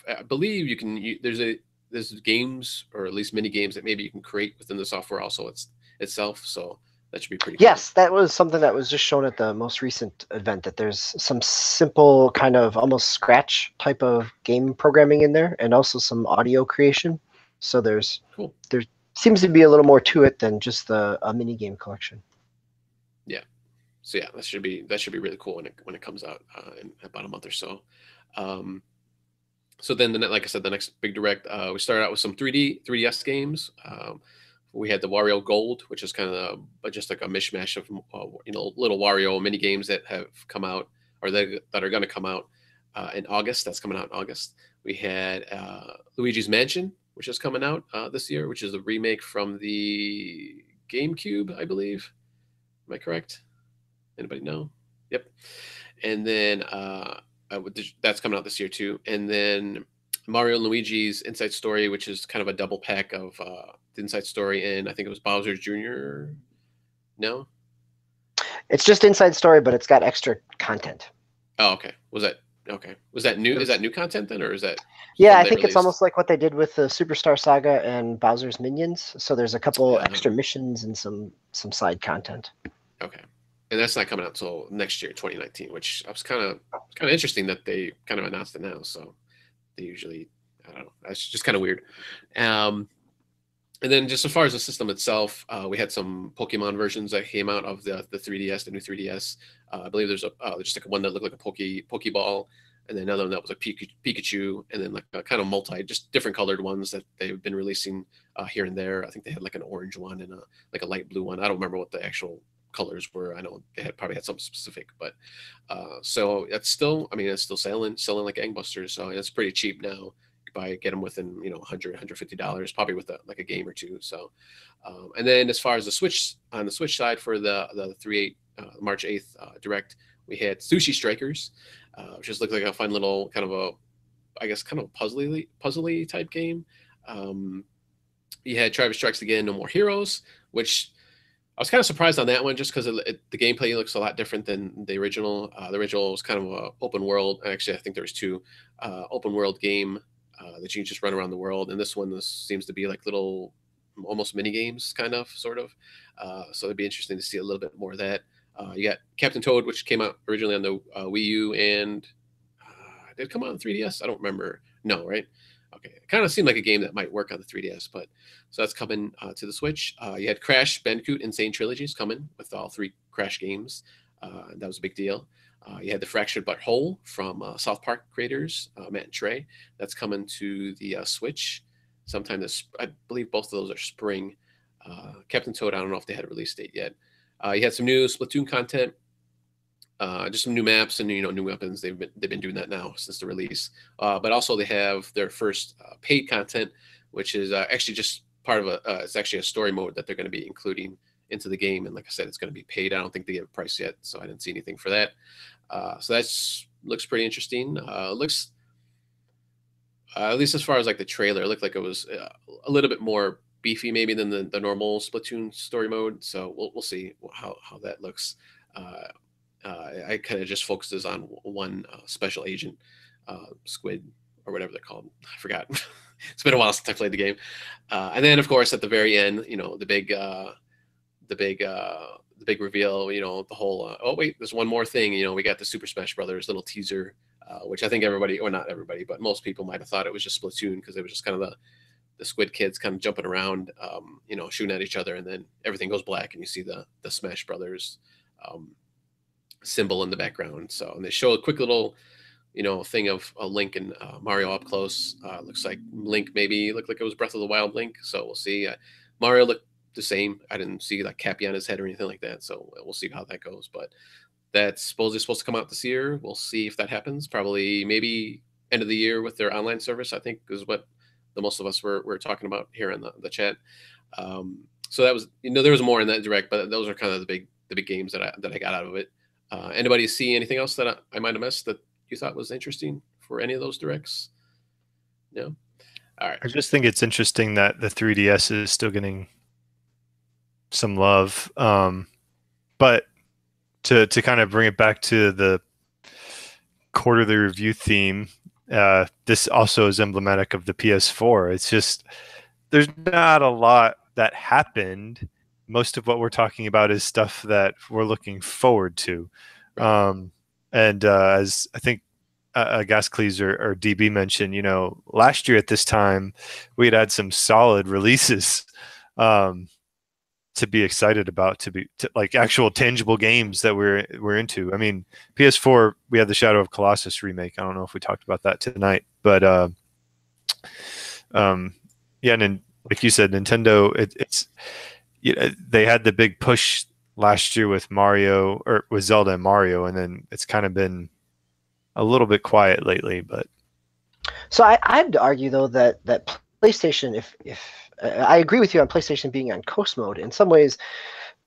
I believe you can. You, there's a there's games or at least mini games that maybe you can create within the software also it's itself. So that should be pretty. Yes, cool. that was something that was just shown at the most recent event. That there's some simple kind of almost scratch type of game programming in there, and also some audio creation. So there's cool. there seems to be a little more to it than just the a mini game collection. Yeah, so yeah, that should be that should be really cool when it when it comes out uh, in about a month or so. Um, so then, the, like I said, the next big direct, uh, we started out with some 3D 3DS games. Um, we had the Wario Gold, which is kind of just like a mishmash of uh, you know little Wario mini games that have come out or that, that are going to come out uh, in August. That's coming out in August. We had uh, Luigi's Mansion, which is coming out uh, this year, which is a remake from the GameCube, I believe. Am I correct? Anybody know? Yep. And then uh, that's coming out this year too. And then Mario and Luigi's Inside Story, which is kind of a double pack of uh, the Inside Story and I think it was Bowser Jr. No, it's just Inside Story, but it's got extra content. Oh, okay. Was that okay? Was that new? Is that new content then, or is that? Yeah, I think released? it's almost like what they did with the Superstar Saga and Bowser's Minions. So there's a couple extra missions and some some side content. Okay and that's not coming out until next year, 2019. Which I was kind of kind of interesting that they kind of announced it now. So they usually, I don't know, that's just kind of weird. Um, and then just as far as the system itself, uh, we had some Pokemon versions that came out of the the 3DS, the new 3DS. Uh, I believe there's a uh, just like one that looked like a Poke Pokeball, and then another one that was a Pikachu, and then like a kind of multi, just different colored ones that they've been releasing uh, here and there. I think they had like an orange one and a like a light blue one. I don't remember what the actual colors were. I know they had probably had something specific, but uh, so it's still, I mean, it's still selling, selling like gangbusters. So it's pretty cheap now. Buy get them within you know 100 150 dollars probably with a, like a game or two so um, and then as far as the switch on the switch side for the the 3 8 uh, march 8th uh, direct we had sushi strikers uh, which just looked like a fun little kind of a i guess kind of puzzly puzzly type game um, you had travis strikes again no more heroes which I was kind of surprised on that one just because the gameplay looks a lot different than the original. Uh, the original was kind of an open world. Actually, I think there was two uh, open world game uh, that you just run around the world, and this one this seems to be like little, almost mini games, kind of, sort of. Uh, so it'd be interesting to see a little bit more of that. Uh, you got Captain Toad, which came out originally on the uh, Wii U, and did it come out on 3DS? I don't remember. No, right? Okay, it kind of seemed like a game that might work on the 3DS, but so that's coming uh, to the Switch. Uh, you had Crash Bandicoot Insane Sane Trilogies coming with all three Crash games. Uh, that was a big deal. Uh, you had the Fractured But Whole from uh, South Park creators uh, Matt and Trey. That's coming to the Switch sometime this. I believe both of those are spring. Captain Toad. I don't know if they had a release date yet. you had some new Splatoon content uh, just some new maps and you know new weapons. They've been they've been doing that now since the release. Uh, but also they have their first uh, paid content, which is uh, actually just part of a. Uh, it's actually a story mode that they're going to be including into the game. And like I said, it's going to be paid. I don't think they have a price yet, so I didn't see anything for that. Uh, so that's looks pretty interesting. looks at least as far as like the trailer, it looked like it was a little bit more beefy maybe than the, the normal Splatoon story mode. So we'll we'll see how how that looks. Uh, Uh, I kind of just focuses on one uh, special agent, uh, Squid or whatever they're called. I forgot. it's been a while since I played the game. Uh, and then, of course, at the very end, you know, the big, uh, the big, uh, the big reveal. You know, the whole. Uh, oh wait, there's one more thing. You know, we got the Super Smash Brothers little teaser, uh, which I think everybody, or not everybody, but most people might have thought it was just Splatoon because it was just kind of the the Squid Kids kind of jumping around, um, you know, shooting at each other, and then everything goes black, and you see the the Smash Brothers um, symbol in the background. So, and they show a quick little you know, thing of a Link and uh, Mario up close. Uh, looks like Link maybe looked like it was Breath of the Wild Link. So we'll see. Uh, Mario looked the same. I didn't see like Cappy on his head or anything like that. So we'll see how that goes. But that's supposedly supposed to come out this year. We'll see if that happens. Probably maybe end of the year with their online service. I think is what the most of us were, were talking about here in the, the chat. Um, so that was you know there was more in that direct, but those are kind of the big the big games that I that I got out of it. Uh, anybody see anything else that I, I might have missed that you thought was interesting for any of those directs? No. All right. I just think it's interesting that the 3DS is still getting some love. Um, but to to kind of bring it back to the quarterly review theme, uh, this also is emblematic of the PS4. It's just there's not a lot that happened. Most of what we're talking about is stuff that we're looking forward to. Um, and uh, as I think uh, Gascles or, or, DB mentioned, you know, last year at this time, we had had some solid releases um, to be excited about, to be to, like actual tangible games that we're we're into. I mean, PS4, we had the Shadow of Colossus remake. I don't know if we talked about that tonight, but uh, um, yeah, and like you said, Nintendo, it, it's you know, they had the big push last year with Mario or with Zelda and Mario, and then it's kind of been a little bit quiet lately. But so I, I'd argue though that that PlayStation, if if uh, I agree with you on PlayStation being on coast mode, in some ways.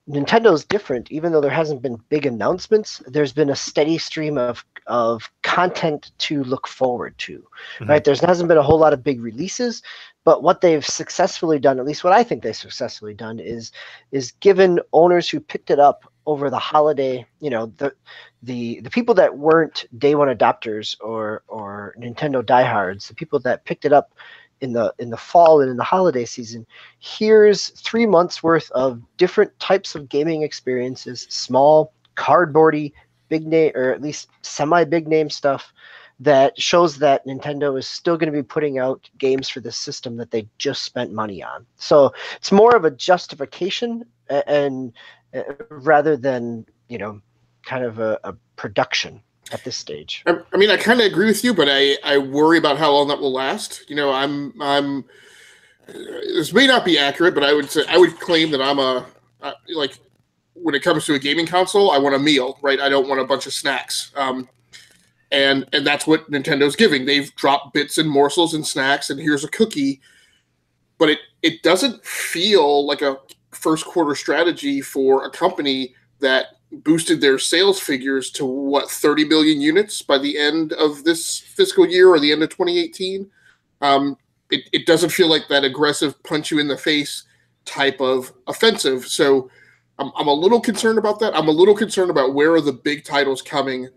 Nintendo's different, even though there hasn't been big announcements. There's been a steady stream of of content to look forward to, mm-hmm. right? There hasn't been a whole lot of big releases, but what they've successfully done, at least what I think they've successfully done, is is given owners who picked it up over the holiday, you know, the the the people that weren't day one adopters or or Nintendo diehards, the people that picked it up in the in the fall and in the holiday season, here's three months worth of different types of gaming experiences, small, cardboardy, big name or at least semi big name stuff that shows that Nintendo is still going to be putting out games for the system that they just spent money on. So it's more of a justification and, and uh, rather than you know kind of a, a production at this stage. I, I mean, I kind of agree with you, but I I worry about how long that will last. You know, I'm I'm this may not be accurate, but I would say I would claim that I'm a uh, like when it comes to a gaming console, I want a meal, right? I don't want a bunch of snacks. Um, and and that's what Nintendo's giving. They've dropped bits and morsels and snacks, and here's a cookie, but it it doesn't feel like a first quarter strategy for a company that boosted their sales figures to what 30 million units by the end of this fiscal year or the end of 2018. Um, it, it doesn't feel like that aggressive punch you in the face type of offensive. So I'm, I'm a little concerned about that. I'm a little concerned about where are the big titles coming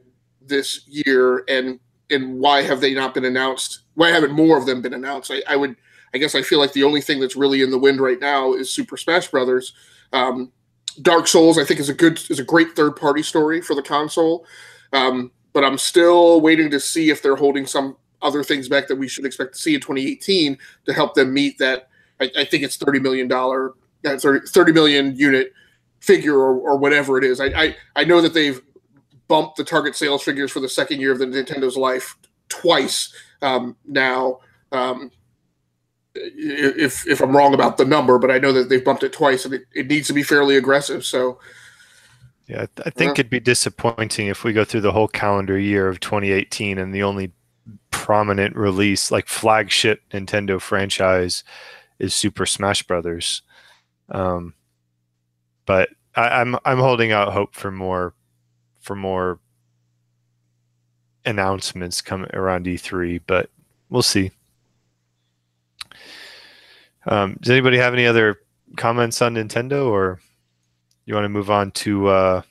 this year and and why have they not been announced? Why haven't more of them been announced? I, I would, I guess, I feel like the only thing that's really in the wind right now is Super Smash Brothers. Um, Dark Souls, I think, is a good, is a great third party story for the console, um, but I'm still waiting to see if they're holding some other things back that we should expect to see in 2018 to help them meet that. I, I think it's 30 million dollar, 30, 30 million unit figure or, or whatever it is. I, I I know that they've bumped the target sales figures for the second year of the Nintendo's life twice um, now. Um, if if I'm wrong about the number, but I know that they've bumped it twice, and it, it needs to be fairly aggressive. So, yeah, I think it'd be disappointing if we go through the whole calendar year of 2018 and the only prominent release, like flagship Nintendo franchise, is Super Smash Brothers. Um, but I, I'm I'm holding out hope for more for more announcements coming around E3, but we'll see. Um, does anybody have any other comments on Nintendo, or you want to move on to uh,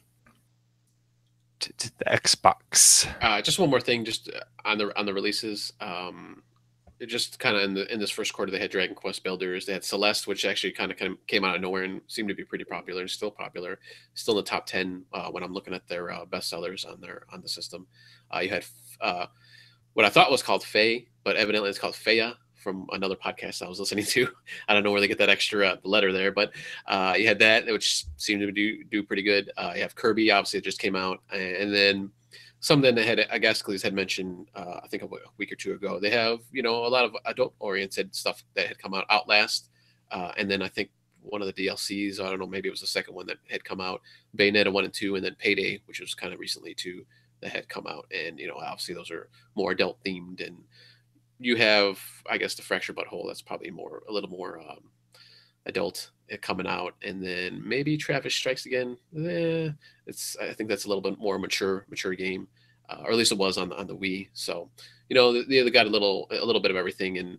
to, to the Xbox. Uh, just one more thing, just uh, on the on the releases. Um, just kind of in the in this first quarter, they had Dragon Quest Builders. They had Celeste, which actually kind of kind of came out of nowhere and seemed to be pretty popular still popular, still in the top ten uh, when I'm looking at their uh, bestsellers on their on the system. Uh, you had uh, what I thought was called Faye, but evidently it's called Faya from another podcast I was listening to. I don't know where they get that extra uh, letter there, but uh, you had that, which seemed to do do pretty good. Uh, you have Kirby, obviously, it just came out, and then something that had I guess Cleese had mentioned, uh, I think a week or two ago. They have you know a lot of adult oriented stuff that had come out. Outlast, uh, and then I think one of the DLCs. I don't know, maybe it was the second one that had come out. Bayonetta one and two, and then Payday, which was kind of recently too, that had come out. And you know, obviously those are more adult themed and you have, I guess, the fracture butthole. That's probably more a little more um, adult uh, coming out, and then maybe Travis Strikes Again. Eh, it's I think that's a little bit more mature mature game, uh, or at least it was on on the Wii. So you know they, they got a little a little bit of everything, and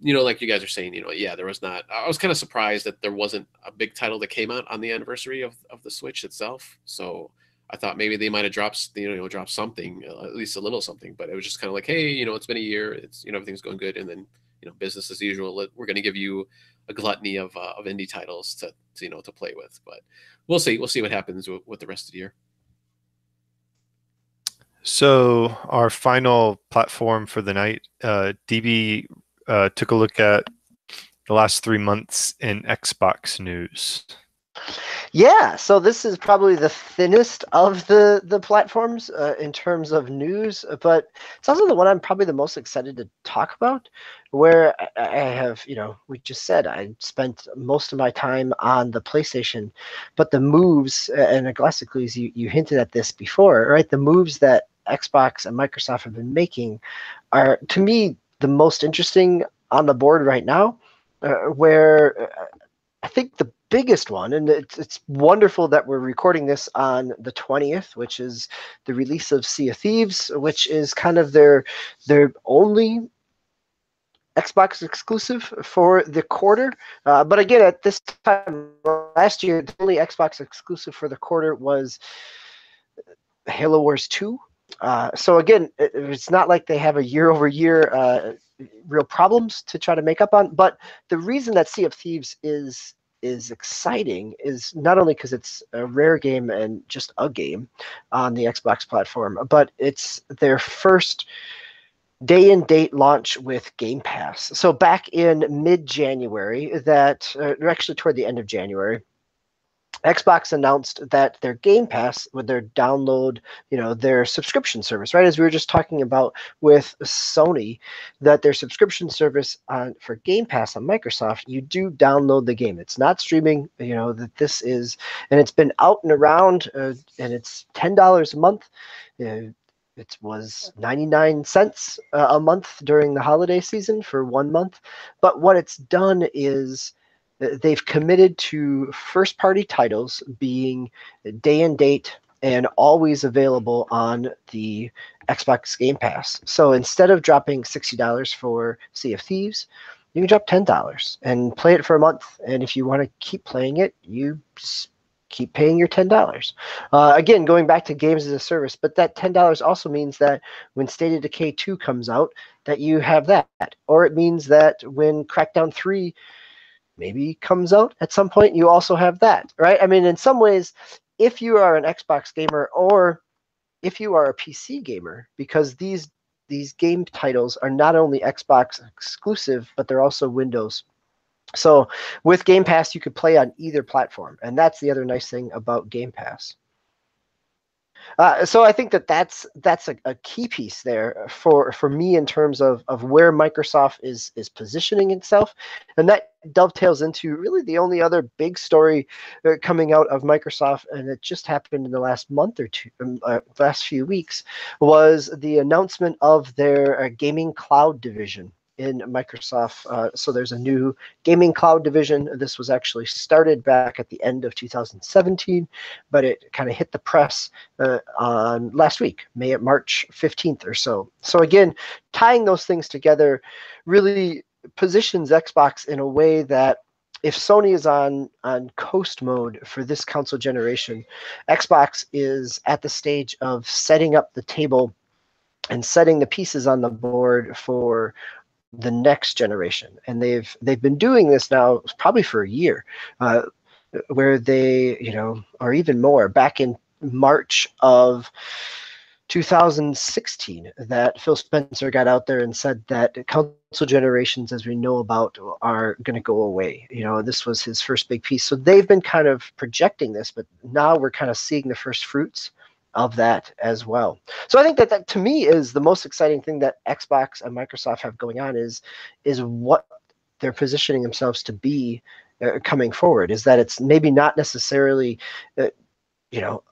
you know like you guys are saying, you know yeah there was not. I was kind of surprised that there wasn't a big title that came out on the anniversary of of the Switch itself. So I thought maybe they might have dropped, you know, dropped something, uh, at least a little something. But it was just kind of like, hey, you know, it's been a year, it's you know, everything's going good, and then you know, business as usual. We're going to give you a gluttony of uh, of indie titles to, to, you know to play with. But we'll see, we'll see what happens with, with the rest of the year. So our final platform for the night, uh, DB uh, took a look at the last three months in Xbox news. Yeah, so this is probably the thinnest of the the platforms uh, in terms of news, but it's also the one I'm probably the most excited to talk about. Where I have, you know, we just said I spent most of my time on the PlayStation, but the moves and classically, you you hinted at this before, right? The moves that Xbox and Microsoft have been making are, to me, the most interesting on the board right now. Uh, where uh, I think the biggest one, and it's, it's wonderful that we're recording this on the 20th, which is the release of Sea of Thieves, which is kind of their their only Xbox exclusive for the quarter. Uh, but again, at this time last year, the only Xbox exclusive for the quarter was Halo Wars 2. Uh, so again, it, it's not like they have a year over year uh, real problems to try to make up on. But the reason that Sea of Thieves is is exciting is not only because it's a rare game and just a game on the Xbox platform, but it's their first day and date launch with Game Pass. So back in mid January, that uh, actually toward the end of January, Xbox announced that their Game Pass with their download, you know, their subscription service, right? As we were just talking about with Sony, that their subscription service on for Game Pass on Microsoft, you do download the game. It's not streaming, you know, that this is, and it's been out and around, uh, and it's ten dollars a month. Uh, it was 99 cents uh, a month during the holiday season for one month. But what it's done is they've committed to first party titles being day and date and always available on the Xbox Game Pass. So instead of dropping $60 for Sea of Thieves, you can drop $10 and play it for a month. And if you want to keep playing it, you keep paying your $10. Uh, again, going back to games as a service, but that $10 also means that when State of Decay 2 comes out, that you have that. Or it means that when Crackdown 3 maybe comes out at some point, you also have that, right? I mean, in some ways, if you are an Xbox gamer or if you are a PC gamer, because these these game titles are not only Xbox exclusive, but they're also Windows. So with Game Pass, you could play on either platform, and that's the other nice thing about Game Pass. Uh, so I think that that's that's a, a, key piece there for for me in terms of of where Microsoft is is positioning itself, and that dovetails into really the only other big story uh, coming out of Microsoft, and it just happened in the last month or two, um, uh, last few weeks, was the announcement of their uh, gaming cloud division in Microsoft. Uh, so there's a new gaming cloud division. This was actually started back at the end of 2017, but it kind of hit the press uh, on last week, May March 15th or so. So again, tying those things together really positions Xbox in a way that if Sony is on on coast mode for this console generation, Xbox is at the stage of setting up the table and setting the pieces on the board for the next generation. And they've they've been doing this now probably for a year, uh, where they you know or even more back in March of 2016 that Phil Spencer got out there and said that council generations, as we know about, are going to go away. You know, this was his first big piece. So they've been kind of projecting this, but now we're kind of seeing the first fruits of that as well. So I think that that to me is the most exciting thing that Xbox and Microsoft have going on is is what they're positioning themselves to be uh, coming forward. Is that it's maybe not necessarily, uh, you know,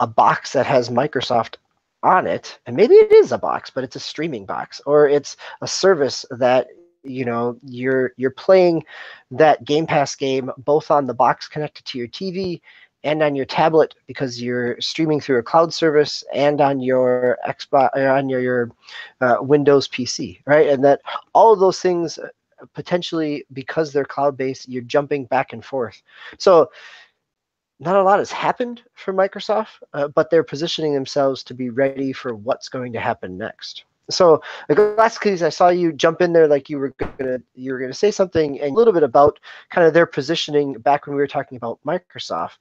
a box that has Microsoft on it and maybe it is a box but it's a streaming box or it's a service that you know you're you're playing that game pass game both on the box connected to your tv and on your tablet because you're streaming through a cloud service and on your xbox uh, on your, your uh, windows pc right and that all of those things uh, potentially because they're cloud based you're jumping back and forth so not a lot has happened for Microsoft, uh, but they're positioning themselves to be ready for what's going to happen next. So, Glasskeys, I saw you jump in there like you were gonna you were gonna say something and a little bit about kind of their positioning back when we were talking about Microsoft.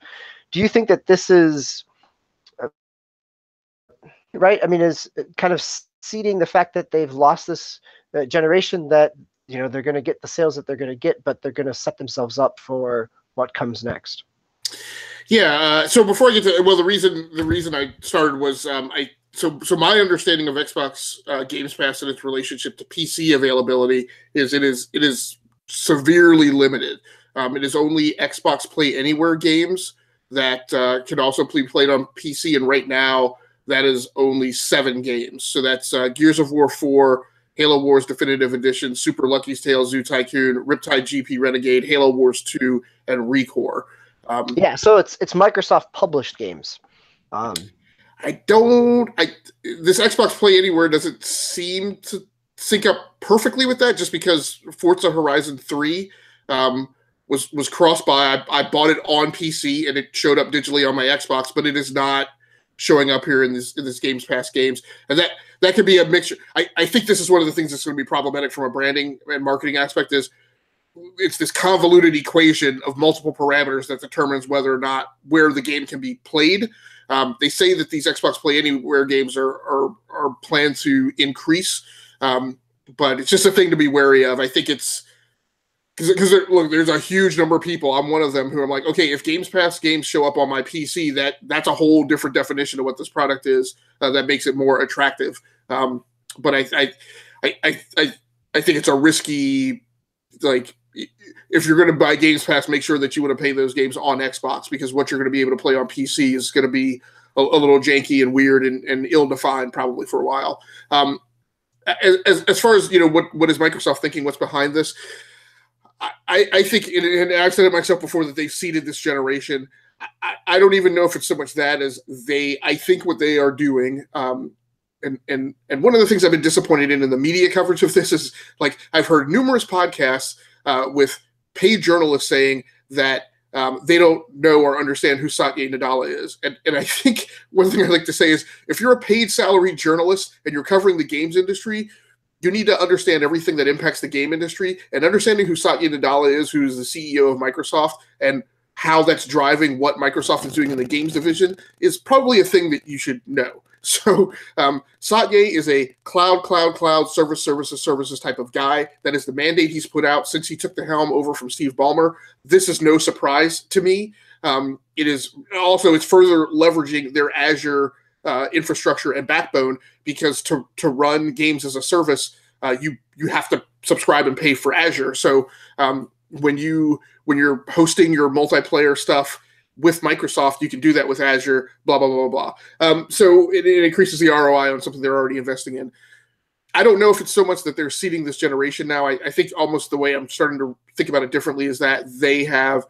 Do you think that this is uh, right? I mean, is kind of seeding the fact that they've lost this uh, generation that you know they're going to get the sales that they're going to get, but they're going to set themselves up for what comes next. Yeah. Uh, so before I get to well, the reason the reason I started was um, I so so my understanding of Xbox uh, Games Pass and its relationship to PC availability is it is it is severely limited. Um, it is only Xbox Play Anywhere games that uh, can also be played on PC, and right now that is only seven games. So that's uh, Gears of War four. Halo Wars Definitive Edition, Super Lucky's Tale, Zoo Tycoon, Riptide GP Renegade, Halo Wars 2, and Recore. Um, yeah, so it's it's Microsoft published games. Um, I don't. I this Xbox Play Anywhere doesn't seem to sync up perfectly with that, just because Forza Horizon Three um, was was cross buy. I, I, bought it on PC and it showed up digitally on my Xbox, but it is not showing up here in this in this Games Pass games, and that that could be a mixture. I, I think this is one of the things that's going to be problematic from a branding and marketing aspect. Is it's this convoluted equation of multiple parameters that determines whether or not where the game can be played. Um, they say that these Xbox Play Anywhere games are are, are planned to increase, um, but it's just a thing to be wary of. I think it's because look, there's a huge number of people. I'm one of them who I'm like, okay, if Games Pass games show up on my PC, that that's a whole different definition of what this product is. Uh, that makes it more attractive. Um, but I, I, I, I, I think it's a risky like if you're going to buy Games Pass, make sure that you want to pay those games on Xbox because what you're going to be able to play on PC is going to be a, a little janky and weird and, and ill-defined probably for a while. Um, as, as far as you know, what what is Microsoft thinking? What's behind this? I, I think, and I've said it myself before, that they've seeded this generation. I, I don't even know if it's so much that as they. I think what they are doing, um, and and and one of the things I've been disappointed in in the media coverage of this is like I've heard numerous podcasts uh, with paid journalists saying that um, they don't know or understand who Satya Nadella is. And, and I think one thing I like to say is if you're a paid salary journalist and you're covering the games industry, you need to understand everything that impacts the game industry and understanding who Satya Nadella is, who's the CEO of Microsoft, and how that's driving what Microsoft is doing in the games division is probably a thing that you should know. So um, Satya is a cloud, cloud, cloud, service, services, services type of guy. That is the mandate he's put out since he took the helm over from Steve Ballmer. This is no surprise to me. Um, it is also it's further leveraging their Azure uh, infrastructure and backbone because to to run games as a service, uh, you you have to subscribe and pay for Azure. So um, when you when you're hosting your multiplayer stuff with Microsoft, you can do that with Azure, blah, blah, blah, blah. Um, so it, it, increases the ROI on something they're already investing in. I don't know if it's so much that they're seeding this generation now. I, I think almost the way I'm starting to think about it differently is that they have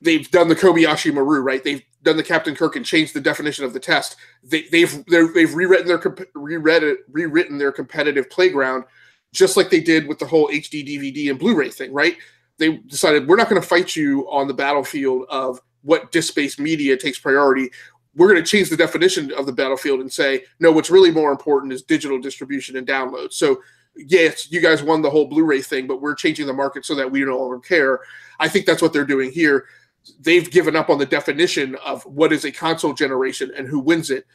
they've done the Kobayashi Maru, right? They've done the Captain Kirk and changed the definition of the test. They, have they've rewritten their reread it, rewritten their competitive playground, just like they did with the whole HD DVD and Blu-ray thing, right? They decided we're not going to fight you on the battlefield of what disc-based media takes priority. We're going to change the definition of the battlefield and say no what's really more important is digital distribution and download so yes you guys won the whole blu-ray thing but we're changing the market so that we no longer care. I think that's what they're doing here. They've given up on the definition of what is a console generation and who wins it.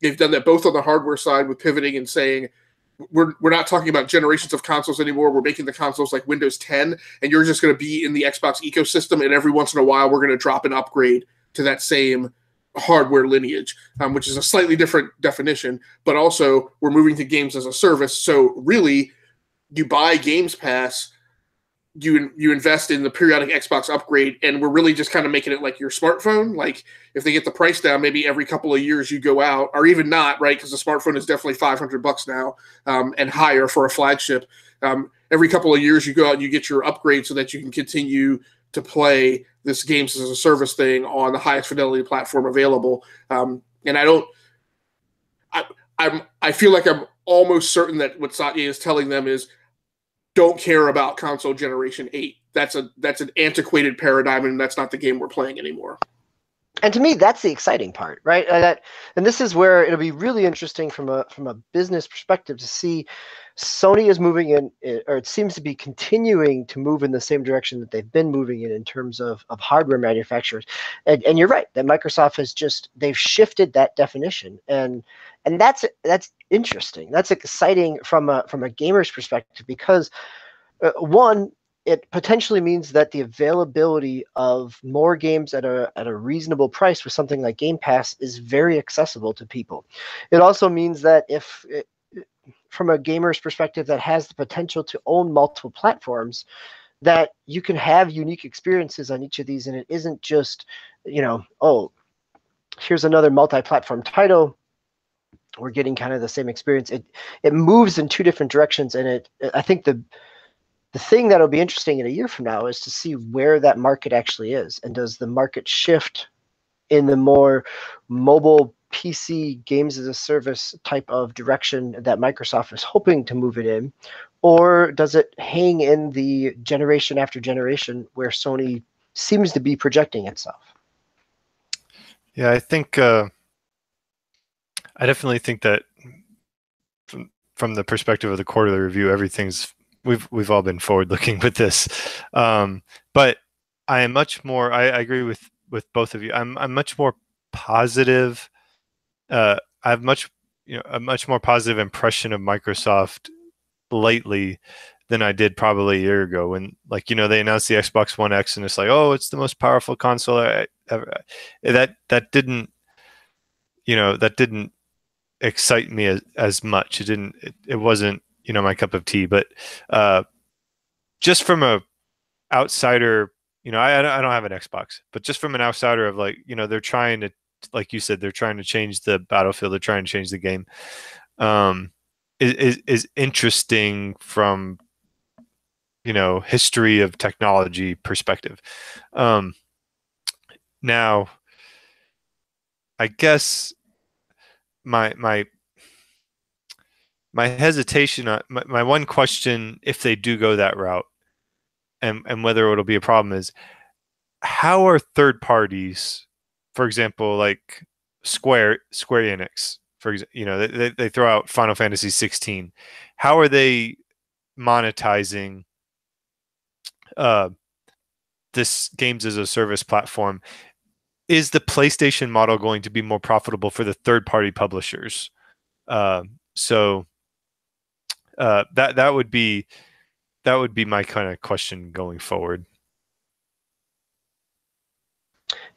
They've done that both on the hardware side with pivoting and saying we're, we're not talking about generations of consoles anymore. We're making the consoles like Windows 10, and you're just going to be in the Xbox ecosystem. And every once in a while, we're going to drop an upgrade to that same hardware lineage, um, which is a slightly different definition. But also, we're moving to games as a service. So, really, you buy Games Pass you you invest in the periodic Xbox upgrade, and we're really just kind of making it like your smartphone. Like if they get the price down, maybe every couple of years you go out, or even not, right? Because the smartphone is definitely five hundred bucks now um, and higher for a flagship. Um, every couple of years you go out and you get your upgrade so that you can continue to play this games as a service thing on the highest fidelity platform available. Um, and I don't, I I'm I feel like I'm almost certain that what Satya is telling them is don't care about console generation 8 that's a that's an antiquated paradigm and that's not the game we're playing anymore and to me that's the exciting part right? Uh, that and this is where it'll be really interesting from a from a business perspective to see sony is moving in or it seems to be continuing to move in the same direction that they've been moving in in terms of, of hardware manufacturers. And, and you're right that microsoft has just they've shifted that definition. And and that's that's interesting. That's exciting from a from a gamer's perspective because uh, one, it potentially means that the availability of more games at a at a reasonable price with something like Game Pass is very accessible to people. It also means that if it, from a gamer's perspective that has the potential to own multiple platforms that you can have unique experiences on each of these and it isn't just you know oh here's another multi-platform title we're getting kind of the same experience. It it moves in two different directions, and it I think the the thing that'll be interesting in a year from now is to see where that market actually is, and does the market shift in the more mobile PC games as a service type of direction that Microsoft is hoping to move it in, or does it hang in the generation after generation where Sony seems to be projecting itself? Yeah, I think. Uh I definitely think that from, from the perspective of the quarterly review, everything's we've we've all been forward looking with this. Um, but I am much more. I, I, agree with with both of you. I'm I'm much more positive. Uh, I have much you know a much more positive impression of Microsoft lately than I did probably a year ago when like you know they announced the Xbox One X and it's like oh it's the most powerful console ever. That that didn't you know that didn't excite me as, as much. It didn't. It, it, wasn't you know my cup of tea. But uh, just from a outsider, you know, I I don't have an Xbox, but just from an outsider of like you know they're trying to like you said they're trying to change the battlefield. They're trying to change the game. Um, is is, is interesting from you know history of technology perspective. Um, now, I guess my my my hesitation uh, my, my one question if they do go that route and and whether it'll be a problem is how are third parties for example like square square enix for example you know they, they throw out final fantasy 16 how are they monetizing uh this games as a service platform is the PlayStation model going to be more profitable for the third party publishers? Uh, so uh, that that would be that would be my kind of question going forward.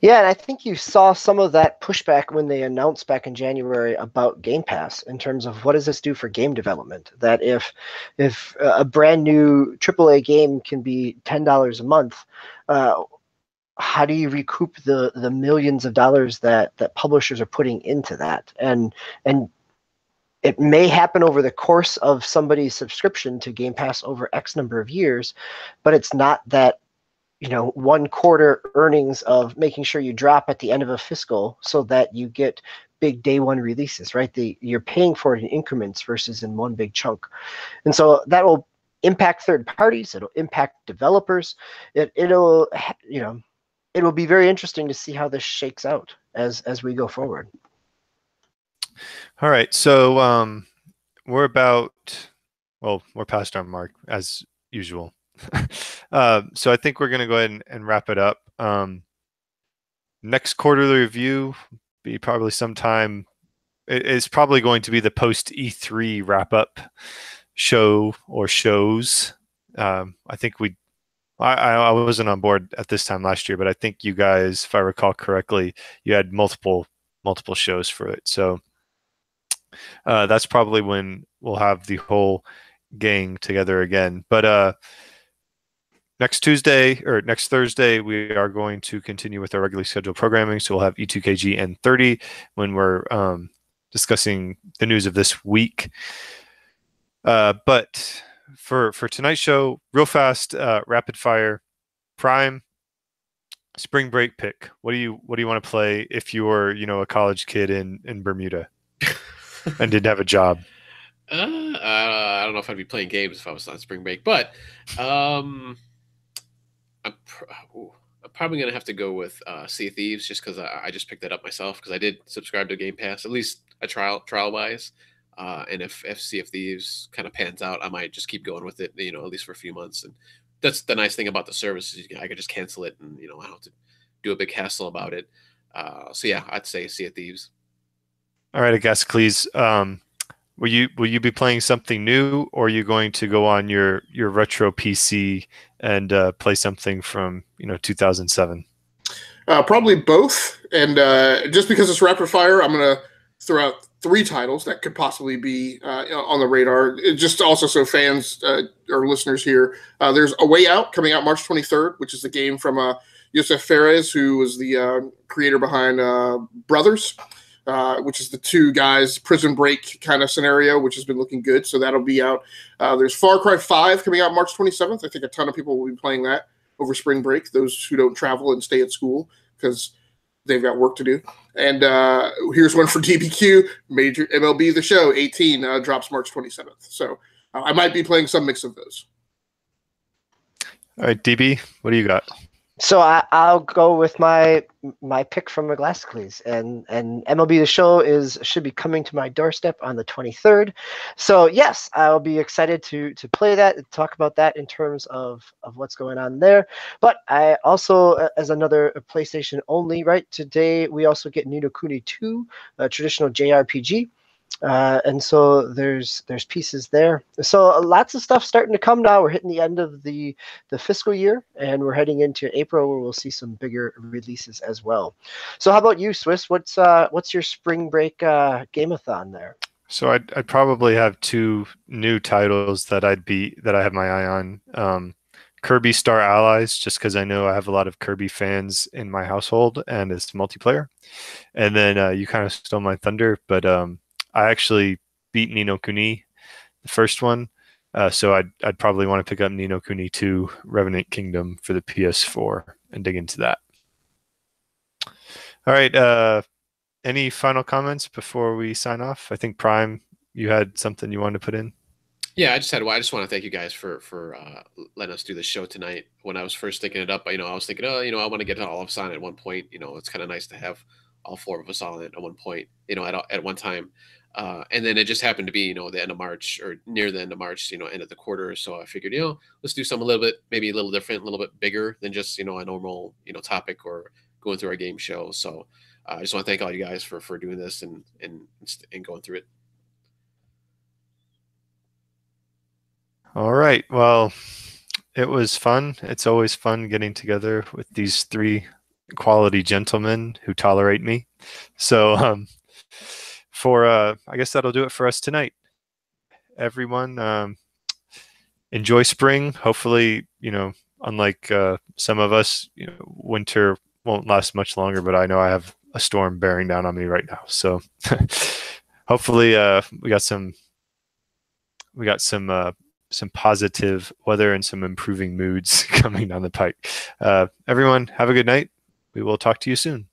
Yeah, and I think you saw some of that pushback when they announced back in January about Game Pass in terms of what does this do for game development? That if if a brand new AAA game can be ten dollars a month, uh, how do you recoup the the millions of dollars that that publishers are putting into that and and it may happen over the course of somebody's subscription to game pass over x number of years but it's not that you know one quarter earnings of making sure you drop at the end of a fiscal so that you get big day one releases right the you're paying for it in increments versus in one big chunk and so that will impact third parties. It'll impact developers. It it'll you know it will be very interesting to see how this shakes out as as we go forward. All right, so um, we're about well, we're past our mark as usual. uh, so I think we're going to go ahead and, and, wrap it up. Um, next quarterly review be probably sometime. It is probably going to be the post E3 wrap up show or shows. Um, I think we. I, I wasn't on board at this time last year, but I think you guys, if I recall correctly, you had multiple multiple shows for it. So uh, that's probably when we'll have the whole gang together again. But uh, next Tuesday or next Thursday, we are going to continue with our regularly scheduled programming. So we'll have E2KG and 30 when we're um, discussing the news of this week. Uh, but for for tonight's show, real fast, uh, rapid fire, Prime, spring break pick. What do you what do you want to play if you were you know a college kid in in Bermuda and didn't have a job? Uh, I don't know if I'd be playing games if I was on spring break, but um, I'm, pr- I'm probably gonna have to go with uh, Sea Thieves just because I, I, just picked that up myself because I did subscribe to Game Pass at least a trial trial wise. Uh, and if, if Sea of Thieves kind of pans out, I might just keep going with it, you know, at least for a few months. And that's the nice thing about the service is I could just cancel it and, you know, I don't have to do a big hassle about it. Uh, so yeah, I'd say Sea of Thieves. All right, Glasskeys. Um, will you will you be playing something new, or are you going to go on your your retro PC and uh, play something from you know 2007? Uh, probably both. And uh, just because it's rapid fire, I'm gonna throw out three titles that could possibly be uh, on the radar. It just also so fans uh, or listeners here, uh, there's A Way Out coming out March 23rd, which is the game from Josef Fares, who was the creator behind Brothers. Uh, which is the two guys prison break kind of scenario, which has been looking good. So that'll be out. Uh, there's Far Cry 5 coming out March 27th. I think a ton of people will be playing that over spring break. Those who don't travel and stay at school because they've got work to do. And uh, here's one for DBQ Major MLB The Show 18 uh, drops March 27th. So uh, I might be playing some mix of those. All right, DB, what do you got? So I, will go with my my pick from Meglasticles, and and MLB the Show is should be coming to my doorstep on the 23rd. So yes, I'll be excited to to play that, talk about that in terms of of what's going on there. But I also, as another PlayStation only, right today we also get Ni no Kuni 2, a traditional JRPG. Uh, and so there's there's pieces there. So lots of stuff starting to come now. We're hitting the end of the the fiscal year, and we're heading into April where we'll see some bigger releases as well. So how about you, Swiss? What's uh what's your spring break uh, gameathon there? So I'd, I'd probably have two new titles that I'd be that I have my eye on. Um, Kirby Star Allies, just because I know I have a lot of Kirby fans in my household and it's multiplayer. And then uh, you kind of stole my thunder, but um, I actually beat Ni no Kuni, the first one. Uh, so I'd, I'd probably want to pick up Ni no Kuni 2 Revenant Kingdom for the PS4 and dig into that. All right. Uh, any final comments before we sign off? I think Prime, you had something you wanted to put in. Yeah, I just had. Well, I just want to thank you guys for for uh, letting us do this show tonight. When I was first thinking it up, you know, I was thinking, oh, you know, I want to get all of us on at one point. You know, it's kind of nice to have all four of us on at one point. You know, at at one time. Uh, and then it just happened to be, you know, the end of March or near the end of March, you know, end of the quarter. So I figured, you know, let's do something a little bit, maybe a little different, a little bit bigger than just, you know, a normal, you know, topic or going through our game show. So uh, I just want to thank all you guys for for doing this and and and going through it. All right. Well, it was fun. It's always fun getting together with these three quality gentlemen who tolerate me. So, um, for uh, I guess that'll do it for us tonight. Everyone, um, enjoy spring. Hopefully, you know, unlike uh, some of us, you know, winter won't last much longer. But I know I have a storm bearing down on me right now, so hopefully, uh, we got some we got some uh, some positive weather and some improving moods coming down the pike. Uh, everyone, have a good night. We will talk to you soon.